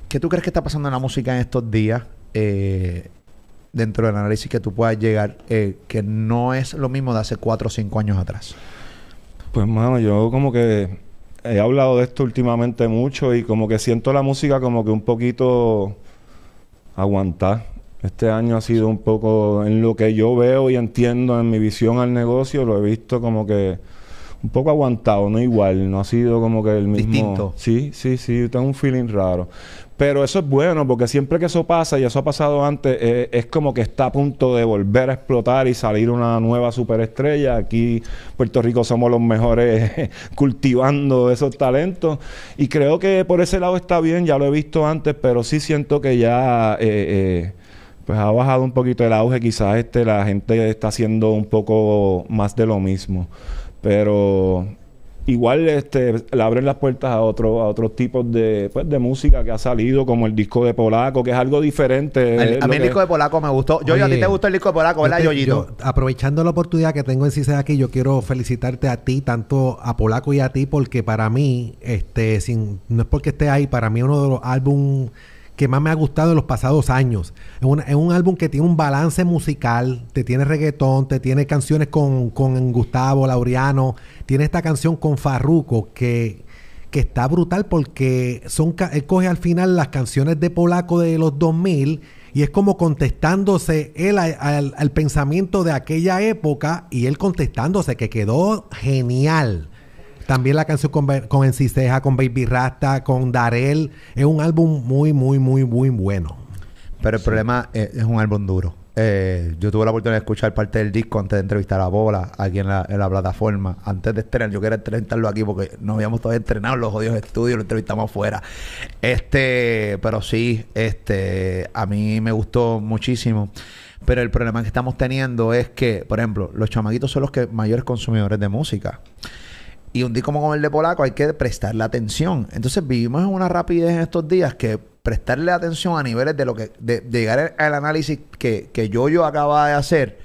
¿Qué tú crees que está pasando en la música en estos días? eh, dentro del análisis que tú puedas llegar, eh, que no es lo mismo de hace cuatro o cinco años atrás. Pues, mano, yo como que he hablado de esto últimamente mucho y como que siento la música como que un poquito aguantar. Este año ha sido un poco en lo que yo veo y entiendo en mi visión al negocio, lo he visto como que un poco aguantado, no igual, no ha sido como que el mismo. Distinto. Sí, sí, sí, tengo un feeling raro. Pero eso es bueno porque siempre que eso pasa, y eso ha pasado antes, eh, es como que está a punto de volver a explotar y salir una nueva superestrella. Aquí, Puerto Rico, somos los mejores cultivando esos talentos. Y creo que por ese lado está bien, ya lo he visto antes, pero sí siento que ya. eh, eh, pues ha bajado un poquito el auge. Quizás este, la gente está haciendo un poco más de lo mismo. Pero igual este, le abren las puertas a otro, a otros tipos de, pues, de música que ha salido, como el disco de Polaco, que es algo diferente. El- a mí el que- disco de Polaco me gustó. Yo, a ti te gustó el disco de Polaco, ¿verdad, Yo te- Yoyito? yo, aprovechando la oportunidad que tengo en CICE aquí, yo quiero felicitarte a ti, tanto a Polaco y a ti, porque para mí, este, sin, no es porque esté ahí, para mí uno de los álbumes que más me ha gustado en los pasados años. Es un, es un álbum que tiene un balance musical, te tiene reggaetón, te tiene canciones con, con Gustavo, Laureano, tiene esta canción con Farruko que que está brutal porque son él coge al final las canciones de Polaco de los 2000 y es como contestándose él al pensamiento de aquella época y él contestándose que quedó genial. También la canción con, con Enciseja, con Baby Rasta, con Darel. Es un álbum muy, muy, muy, muy bueno. Pero el problema eh, es un álbum duro. Eh, yo tuve la oportunidad de escuchar parte del disco antes de entrevistar a Bola aquí en la, en la plataforma. Antes de estrenar, yo quería entrevistarlo aquí porque no habíamos todavía entrenado en los jodidos estudios, lo entrevistamos afuera. Este, pero sí, este, a mí me gustó muchísimo. Pero el problema que estamos teniendo es que, por ejemplo, los chamaquitos son los que mayores consumidores de música. Y un disco como el de Polaco hay que prestarle atención. Entonces vivimos en una rapidez en estos días que prestarle atención a niveles de lo que de, llegar al análisis que, que yo yo acaba de hacer,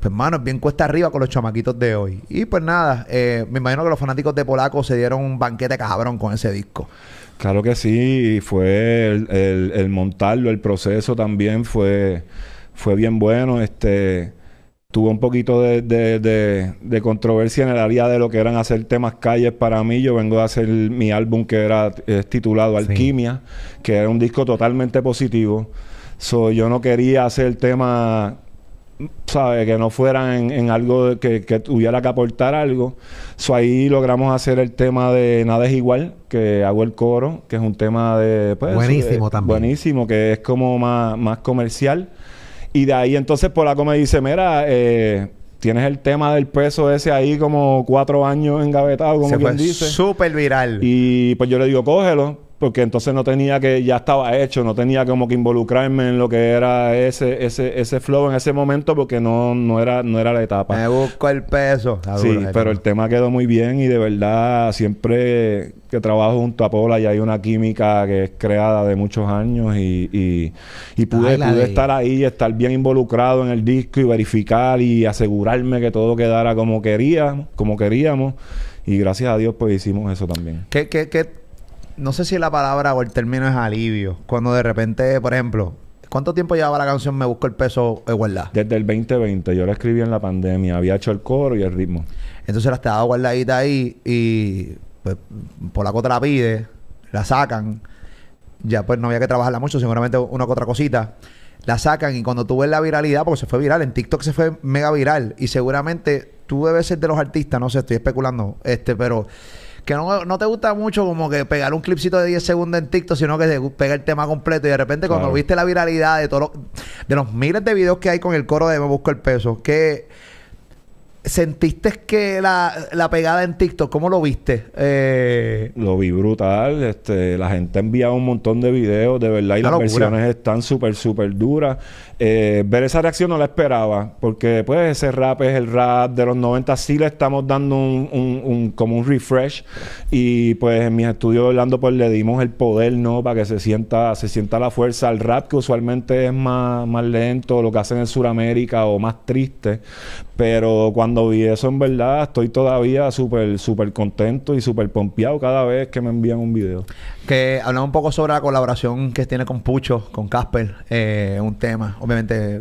pues mano, es bien cuesta arriba con los chamaquitos de hoy. Y pues nada, eh, me imagino que los fanáticos de Polaco se dieron un banquete cabrón con ese disco. Claro que sí, fue el, el- el montarlo, el proceso también fue, fue bien bueno. Este tuvo un poquito de, de- de- de controversia en el área de lo que eran hacer temas calles para mí. Yo vengo a hacer mi álbum que era es titulado Alquimia, que era un disco totalmente positivo. So, yo no quería hacer temas ¿sabes? Que no fueran en, en algo de que, que tuviera que aportar algo. So, ahí logramos hacer el tema de Nada es igual, que hago el coro, que es un tema de... pues, Buenísimo eh, también. Buenísimo, que es como más, más comercial. Y de ahí entonces Polaco me dice, mira, eh, tienes el tema del peso ese ahí como cuatro años engavetado, como se quien fue dice. súper viral. Y pues yo le digo, cógelo, porque entonces no tenía que, ya estaba hecho, no tenía como que involucrarme en lo que era ese, ese, ese flow en ese momento, porque no, no era, no era la etapa. Me busco el peso. Sí, pero el tema quedó muy bien y de verdad siempre que trabajo junto a Pola y hay una química que es creada de muchos años y, y, y pude, Ay, pude de- estar ahí y estar bien involucrado en el disco y verificar y asegurarme que todo quedara como queríamos, como queríamos y gracias a Dios pues hicimos eso también. ¿Qué, qué, qué? No sé si la palabra o el término es alivio. Cuando de repente, por ejemplo, ¿cuánto tiempo llevaba la canción Me Busco el Peso de guardar? Desde el 2020, yo la escribí en la pandemia, había hecho el coro y el ritmo. Entonces la estaba guardadita ahí y pues Polaco te la pide, la sacan. Ya pues no había que trabajarla mucho, seguramente una que otra cosita. La sacan y cuando tú ves la viralidad, porque se fue viral, en TikTok se fue mega viral y seguramente tú debes ser de los artistas, no sé, estoy especulando, este, pero que no, no te gusta mucho como que pegar un clipcito de 10 segundos en TikTok, sino que te pega el tema completo y de repente cuando Claro. viste la viralidad de todos de los miles de videos que hay con el coro de Me Busco el Peso, que sentiste que la, la pegada en TikTok, ¿cómo lo viste? Eh, Lo vi brutal. Este, la gente ha enviado un montón de videos, de verdad, y Una las locura. versiones están súper, súper duras. Eh, ver esa reacción no la esperaba, porque pues ese rap es el rap de los 90. Sí le estamos dando como un refresh. Y pues en mis estudios de Orlando pues le dimos el poder, ¿no? Para que se sienta, se sienta la fuerza al rap, que usualmente es más, más lento, lo que hacen en Sudamérica o más triste. Pero cuando vi eso, en verdad, estoy todavía súper, súper contento y súper pompeado cada vez que me envían un video. que hablamos un poco sobre la colaboración que tiene con Pucho, con Casper, eh, un tema.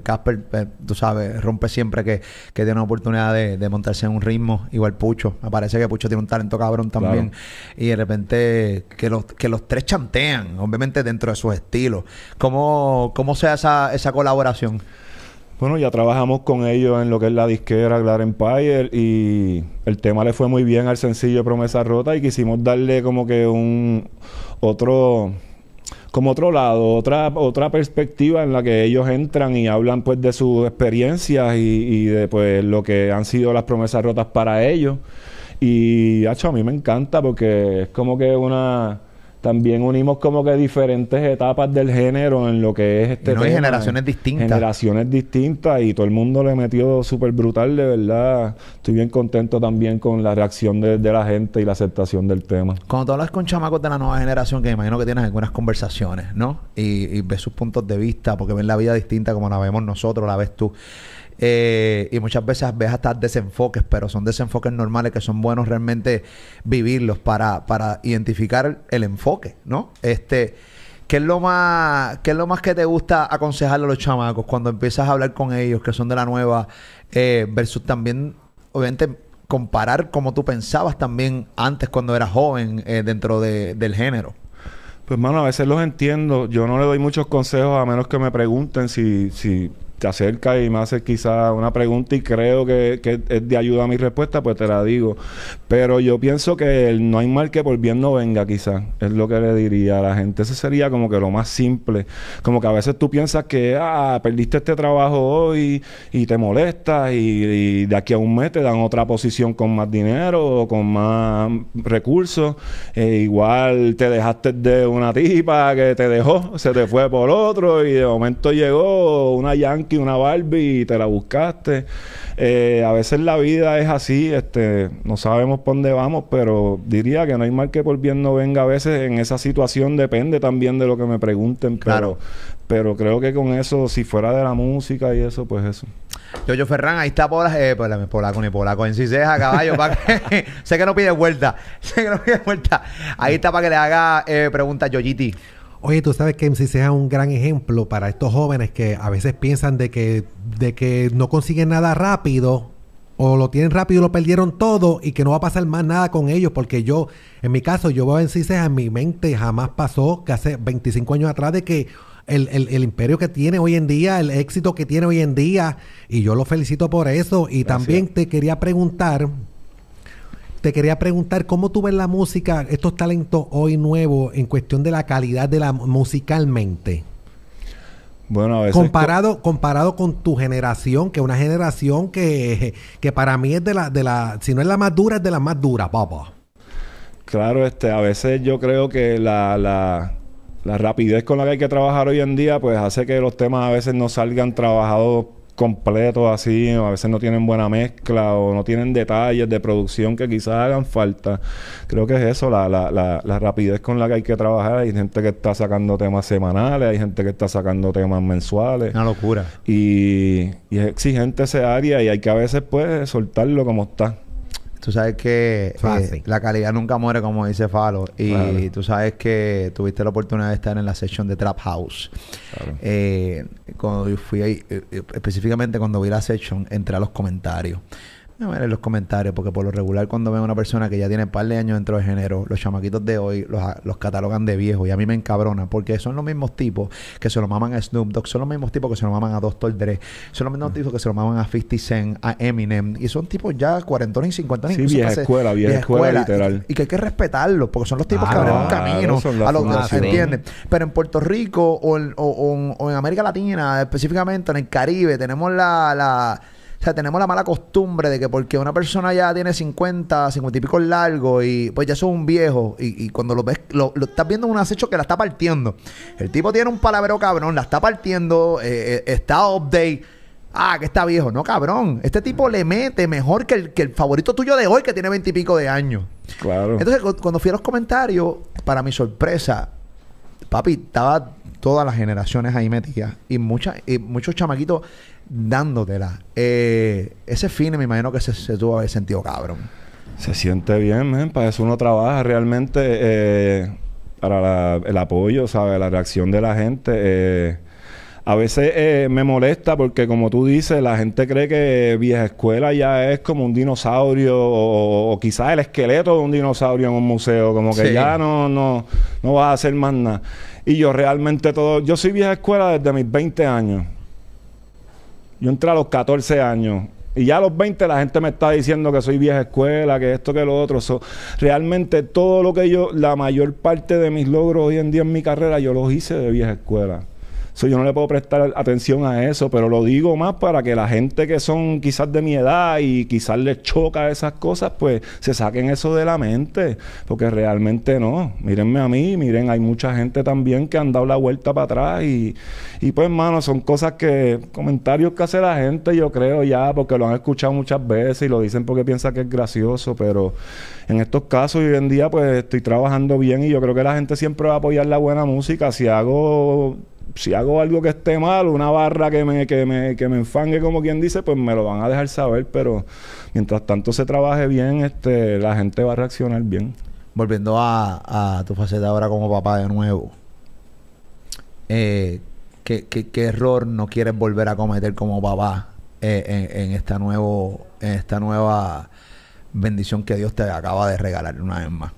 Casper, eh, tú sabes, rompe siempre que, que tiene una oportunidad de, de montarse en un ritmo, igual Pucho. Me parece que Pucho tiene un talento cabrón también. Claro. Y de repente que los, que los tres chantean, obviamente dentro de sus estilos. ¿Cómo, cómo sea esa, esa colaboración? Bueno, ya trabajamos con ellos en lo que es la disquera Glad Empire y el tema le fue muy bien al sencillo Promesa Rota y quisimos darle como que un otro como otro lado, otra otra perspectiva en la que ellos entran y hablan pues de sus experiencias y, y de pues lo que han sido las promesas rotas para ellos. Y hacho, a mí me encanta porque es como que una también unimos como que diferentes etapas del género en lo que es este Y no hay generaciones distintas. Generaciones distintas y todo el mundo le metió súper brutal, de verdad. Estoy bien contento también con la reacción de, de la gente y la aceptación del tema. Cuando tú hablas con chamacos de la nueva generación, que me imagino que tienes algunas conversaciones, ¿no? Y, y ves sus puntos de vista, porque ven la vida distinta como la vemos nosotros, la ves tú. Eh, y muchas veces ves hasta desenfoques, pero son desenfoques normales que son buenos realmente vivirlos para, para identificar el enfoque, ¿no? Este, ¿qué es lo más, qué es lo más que te gusta aconsejarle a los chamacos cuando empiezas a hablar con ellos que son de la nueva, eh, versus también, obviamente, comparar como tú pensabas también antes cuando eras joven eh, dentro de- del género? Pues, mano, a veces los entiendo. Yo no le doy muchos consejos a menos que me pregunten si, si te acercas y me haces quizás una pregunta y creo que, que es de ayuda a mi respuesta, pues te la digo. Pero yo pienso que no hay mal que por bien no venga, quizás. Es lo que le diría a la gente. Ese sería como que lo más simple. Como que a veces tú piensas que, ah, perdiste este trabajo hoy y te molesta y, de aquí a un mes te dan otra posición con más dinero o con más recursos. Eh, igual te dejaste de una tipa que te dejó, se te fue por otro y de momento llegó una Yankee, una Barbie y te la buscaste. Eh, a veces la vida es así, este, no sabemos por dónde vamos, pero diría que no hay mal que por bien no venga. A veces en esa situación depende también de lo que me pregunten, Claro. pero, pero creo que con eso, si fuera de la música y eso, pues eso. Yoyo Ferran, ahí está por eh, por- polaco ni polaco, en Ciseja, caballo, para que sé que no pide vuelta, sé que no pide vuelta. Ahí está para que le haga eh, preguntas Yoyiti. Oye, tú sabes que MC sea un gran ejemplo para estos jóvenes que a veces piensan de que, de que no consiguen nada rápido o lo tienen rápido y lo perdieron todo y que no va a pasar más nada con ellos porque yo, en mi caso, yo veo en Ciseja, en mi mente jamás pasó que hace 25 años atrás de que el, el- el imperio que tiene hoy en día, el éxito que tiene hoy en día y yo lo felicito por eso. Y también te quería preguntar te quería preguntar cómo tú ves la música, estos talentos hoy nuevos en cuestión de la calidad de la musicalmente. Bueno, a veces... Comparado, comparado con tu generación, que es una generación que, que para mí es de la, de la, si no es la más dura, es de la más dura, papá. Claro, este, a veces yo creo que la, la, la rapidez con la que hay que trabajar hoy en día, pues hace que los temas a veces no salgan trabajados completos así, o a veces no tienen buena mezcla o no tienen detalles de producción que quizás hagan falta. Creo que es eso, la, la, la, la rapidez con la que hay que trabajar. Hay gente que está sacando temas semanales, hay gente que está sacando temas mensuales. Una locura. Y, y es exigente ese área y hay que a veces pues soltarlo como está. Tú sabes que eh, la calidad nunca muere, como dice Falo. Y Claro. tú sabes que tuviste la oportunidad de estar en la sesión de Trap House. Eh, cuando yo fui ahí, eh, específicamente cuando vi la session, entré a los comentarios. Voy a ver en los comentarios, porque por lo regular, cuando veo a una persona que ya tiene un par de años dentro del género, los chamaquitos de hoy los, los catalogan de viejos. Y a mí me encabrona, porque son los mismos tipos que se lo maman a Snoop Dogg, son los mismos tipos que se lo maman a Dr. Dre, son los mismos tipos que se lo maman a 50 Cent, a Eminem. Y son tipos ya cuarentones y cincuentones. Sí, vieja escuela, vieja escuela, literal. Y, y que hay que respetarlos, porque son los tipos que abren un camino a los fundación. ¿entiendes? Pero en Puerto Rico o en, o- o en- o en América Latina, específicamente en el Caribe, tenemos la, la- o sea, tenemos la mala costumbre de que porque una persona ya tiene 50, 50 y pico largo y pues ya son un viejo y, y cuando lo ves, lo, lo estás viendo en un acecho que la está partiendo. El tipo tiene un palabreo cabrón, la está partiendo, eh, eh, está update. Ah, que está viejo. No, cabrón. Este tipo le mete mejor que el, que el favorito tuyo de hoy que tiene 20 y pico de años. Claro. Entonces, cu- cuando fui a los comentarios, para mi sorpresa, papi, estaba todas las generaciones ahí metidas y, muchas y muchos chamaquitos dándotela. Eh, ese fin me imagino que se, se tuvo haber sentido cabrón. Se siente bien, men. Para eso uno trabaja realmente eh, para la- el apoyo, ¿sabes? La reacción de la gente. eh. a veces eh, me molesta porque, como tú dices, la gente cree que vieja escuela ya es como un dinosaurio o, o quizás el esqueleto de un dinosaurio en un museo. Como que Sí. ya no, no, no vas a hacer más nada. Y yo realmente todo... Yo soy vieja escuela desde mis 20 años. Yo entré a los 14 años. Y ya a los 20 la gente me está diciendo que soy vieja escuela, que esto, que lo otro. So, realmente todo lo que yo, la mayor parte de mis logros hoy en día en mi carrera, yo los hice de vieja escuela. So, yo no le puedo prestar atención a eso, pero lo digo más para que la gente que son quizás de mi edad y quizás les choca esas cosas, pues se saquen eso de la mente, porque realmente no. Mírenme a mí, miren, hay mucha gente también que han dado la vuelta para atrás y, y pues, hermano, son cosas que, comentarios que hace la gente, yo creo ya, porque lo han escuchado muchas veces y lo dicen porque piensa que es gracioso, pero en estos casos hoy en día, pues estoy trabajando bien y yo creo que la gente siempre va a apoyar la buena música. Si hago si hago algo que esté mal, una barra que me, que me, que me enfangue, como quien dice, pues me lo van a dejar saber, pero mientras tanto se trabaje bien, este, la gente va a reaccionar bien. Volviendo a, tu faceta ahora como papá de nuevo. Eh, ¿qué, qué, qué error no quieres volver a cometer como papá eh, en esta nuevo, en esta nueva bendición que Dios te acaba de regalar una vez más?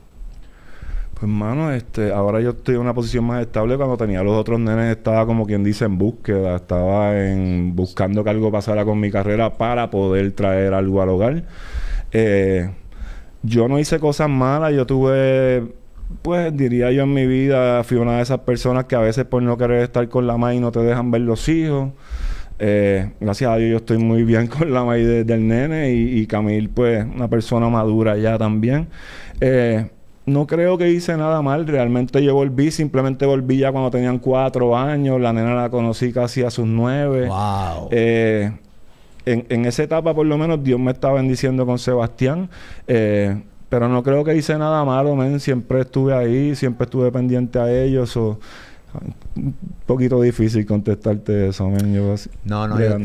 Pues, mano, este, ahora yo estoy en una posición más estable. Cuando tenía los otros nenes, estaba como quien dice en búsqueda. Estaba en buscando que algo pasara con mi carrera para poder traer algo al hogar. Eh, yo no hice cosas malas. Yo tuve, pues, diría yo en mi vida, fui una de esas personas que a veces por no querer estar con la madre no te dejan ver los hijos. Eh, gracias a Dios yo estoy muy bien con la de- del nene y, y Camil, pues, una persona madura ya también. Eh, no creo que hice nada mal. Realmente yo volví, simplemente volví ya cuando tenían cuatro años. La nena la conocí casi a sus nueve. Wow. Eh, en, en esa etapa, por lo menos, Dios me estaba bendiciendo con Sebastián. Eh, pero no creo que hice nada malo, men. Siempre estuve ahí, siempre estuve pendiente a ellos. o- un poquito difícil contestarte eso, men. Yo No, no, yo,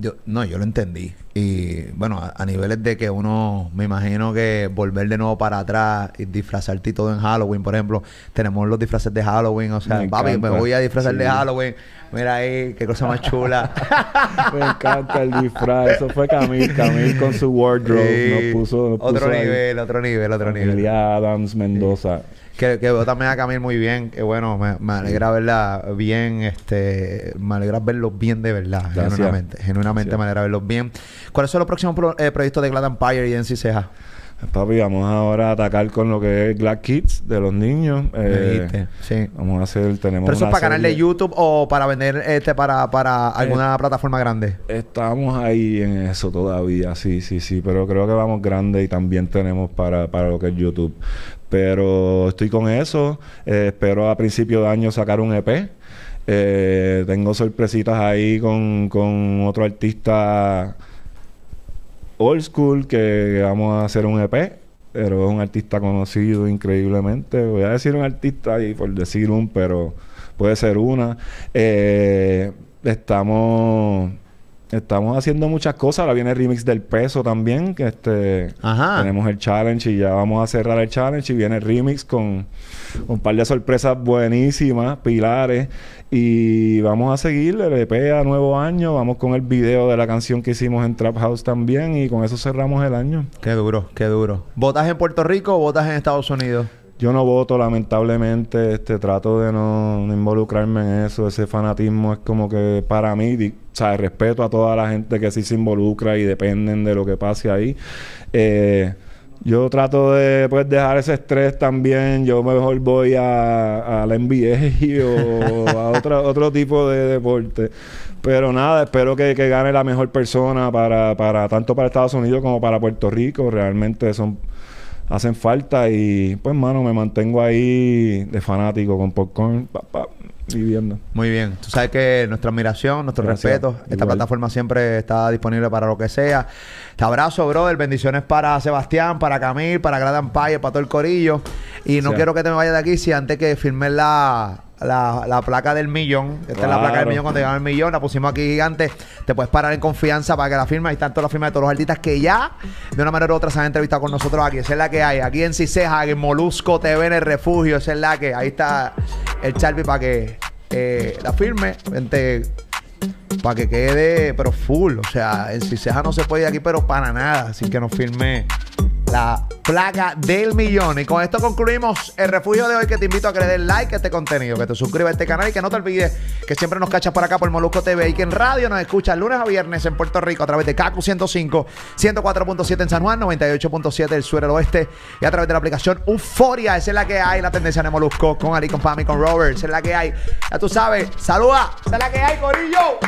yo- no, yo lo entendí. Y bueno, a, a niveles de que uno, me imagino que volver de nuevo para atrás y disfrazarte y todo en Halloween, por ejemplo, tenemos los disfraces de Halloween, o sea, Me papi, me voy a disfrazar Sí. de Halloween. Mira ahí, qué cosa más chula. Me encanta el disfraz. Eso fue Camil. Camil con su wardrobe. Sí. Nos puso, nos otro puso ahí. nivel, otro nivel, otro nivel. Familia Adams Mendoza. Que, que veo también a Camil muy bien, que bueno, me, me alegra verla bien, este, me alegra verlos bien de verdad, Gracias. genuinamente, genuinamente Gracias. me alegra verlos bien. ¿Cuáles son los próximos pro- eh, proyectos de Glad Empire y en Ceja? Papi, vamos ahora a atacar con lo que es Black Kids de los niños. Eh, dijiste, sí. Vamos a hacer, tenemos ¿Pero eso es para canal de YouTube o para vender este para, para alguna Eh, plataforma grande? Estamos ahí en eso todavía, sí, sí, sí, pero creo que vamos grande y también tenemos para, para lo que es YouTube. Pero estoy con eso, eh, espero a principio de año sacar un EP. Eh, tengo sorpresitas ahí con, con otro artista old school que vamos a hacer un EP, pero es un artista conocido increíblemente. Voy a decir un artista y por decir un, pero puede ser una. Eh, estamos estamos haciendo muchas cosas. Ahora viene el remix del peso también, que este Ajá. tenemos el challenge y ya vamos a cerrar el challenge y viene el remix con, con un par de sorpresas buenísimas, pilares. Y vamos a seguir el EP a nuevo año. Vamos con el video de la canción que hicimos en Trap House también. Y con eso cerramos el año. Qué duro, qué duro. ¿Votas en Puerto Rico o votas en Estados Unidos? Yo no voto, lamentablemente. Este, trato de no, no involucrarme en eso. Ese fanatismo es como que para mí, sea, respeto a toda la gente que sí se involucra y dependen de lo que pase ahí. Eh, yo trato de pues dejar ese estrés también. Yo mejor voy a, la NBA o a otro, otro tipo de deporte. Pero nada, espero que, gane la mejor persona para, para tanto para Estados Unidos como para Puerto Rico. Realmente son hacen falta y pues mano me mantengo ahí de fanático con popcorn viviendo. Muy bien. Tú sabes que nuestra admiración, nuestro Gracias. respeto. Esta Igual. plataforma siempre está disponible para lo que sea. Te abrazo, brother. Bendiciones para Sebastián, para Camil, para Glad Empire, para todo el corillo. Y no Sí. quiero que te me vayas de aquí si antes que firmes la, la, la placa del millón. Esta es la placa del millón cuando llegamos al millón. La pusimos aquí gigante. Te puedes parar en confianza para que la firmes. Ahí están todas las firmas de todos los artistas que ya, de una manera u otra, se han entrevistado con nosotros aquí. Esa es la que hay. Aquí en Ciseja, en Molusco TV, en el refugio. Esa es la que. Ahí está el Charby para que eh, la firme. Vente para que quede, pero full. O sea, en Ciseja no se puede ir aquí, pero para nada. Así que nos firme la plaga del millón. Y con esto concluimos el refugio de hoy que te invito a que le des like a este contenido, que te suscribas a este canal y que no te olvides que siempre nos cachas por acá por Molusco TV y que en radio nos escuchas lunes a viernes en Puerto Rico a través de KQ 105, 104.7 en San Juan, 98.7 del sur del oeste y a través de la aplicación Euforia. Esa es la que hay, la tendencia de Molusco con Ali, con Pami, con Robert. Esa es la que hay. Ya tú sabes. Saluda. Esa es la que hay, Corillo.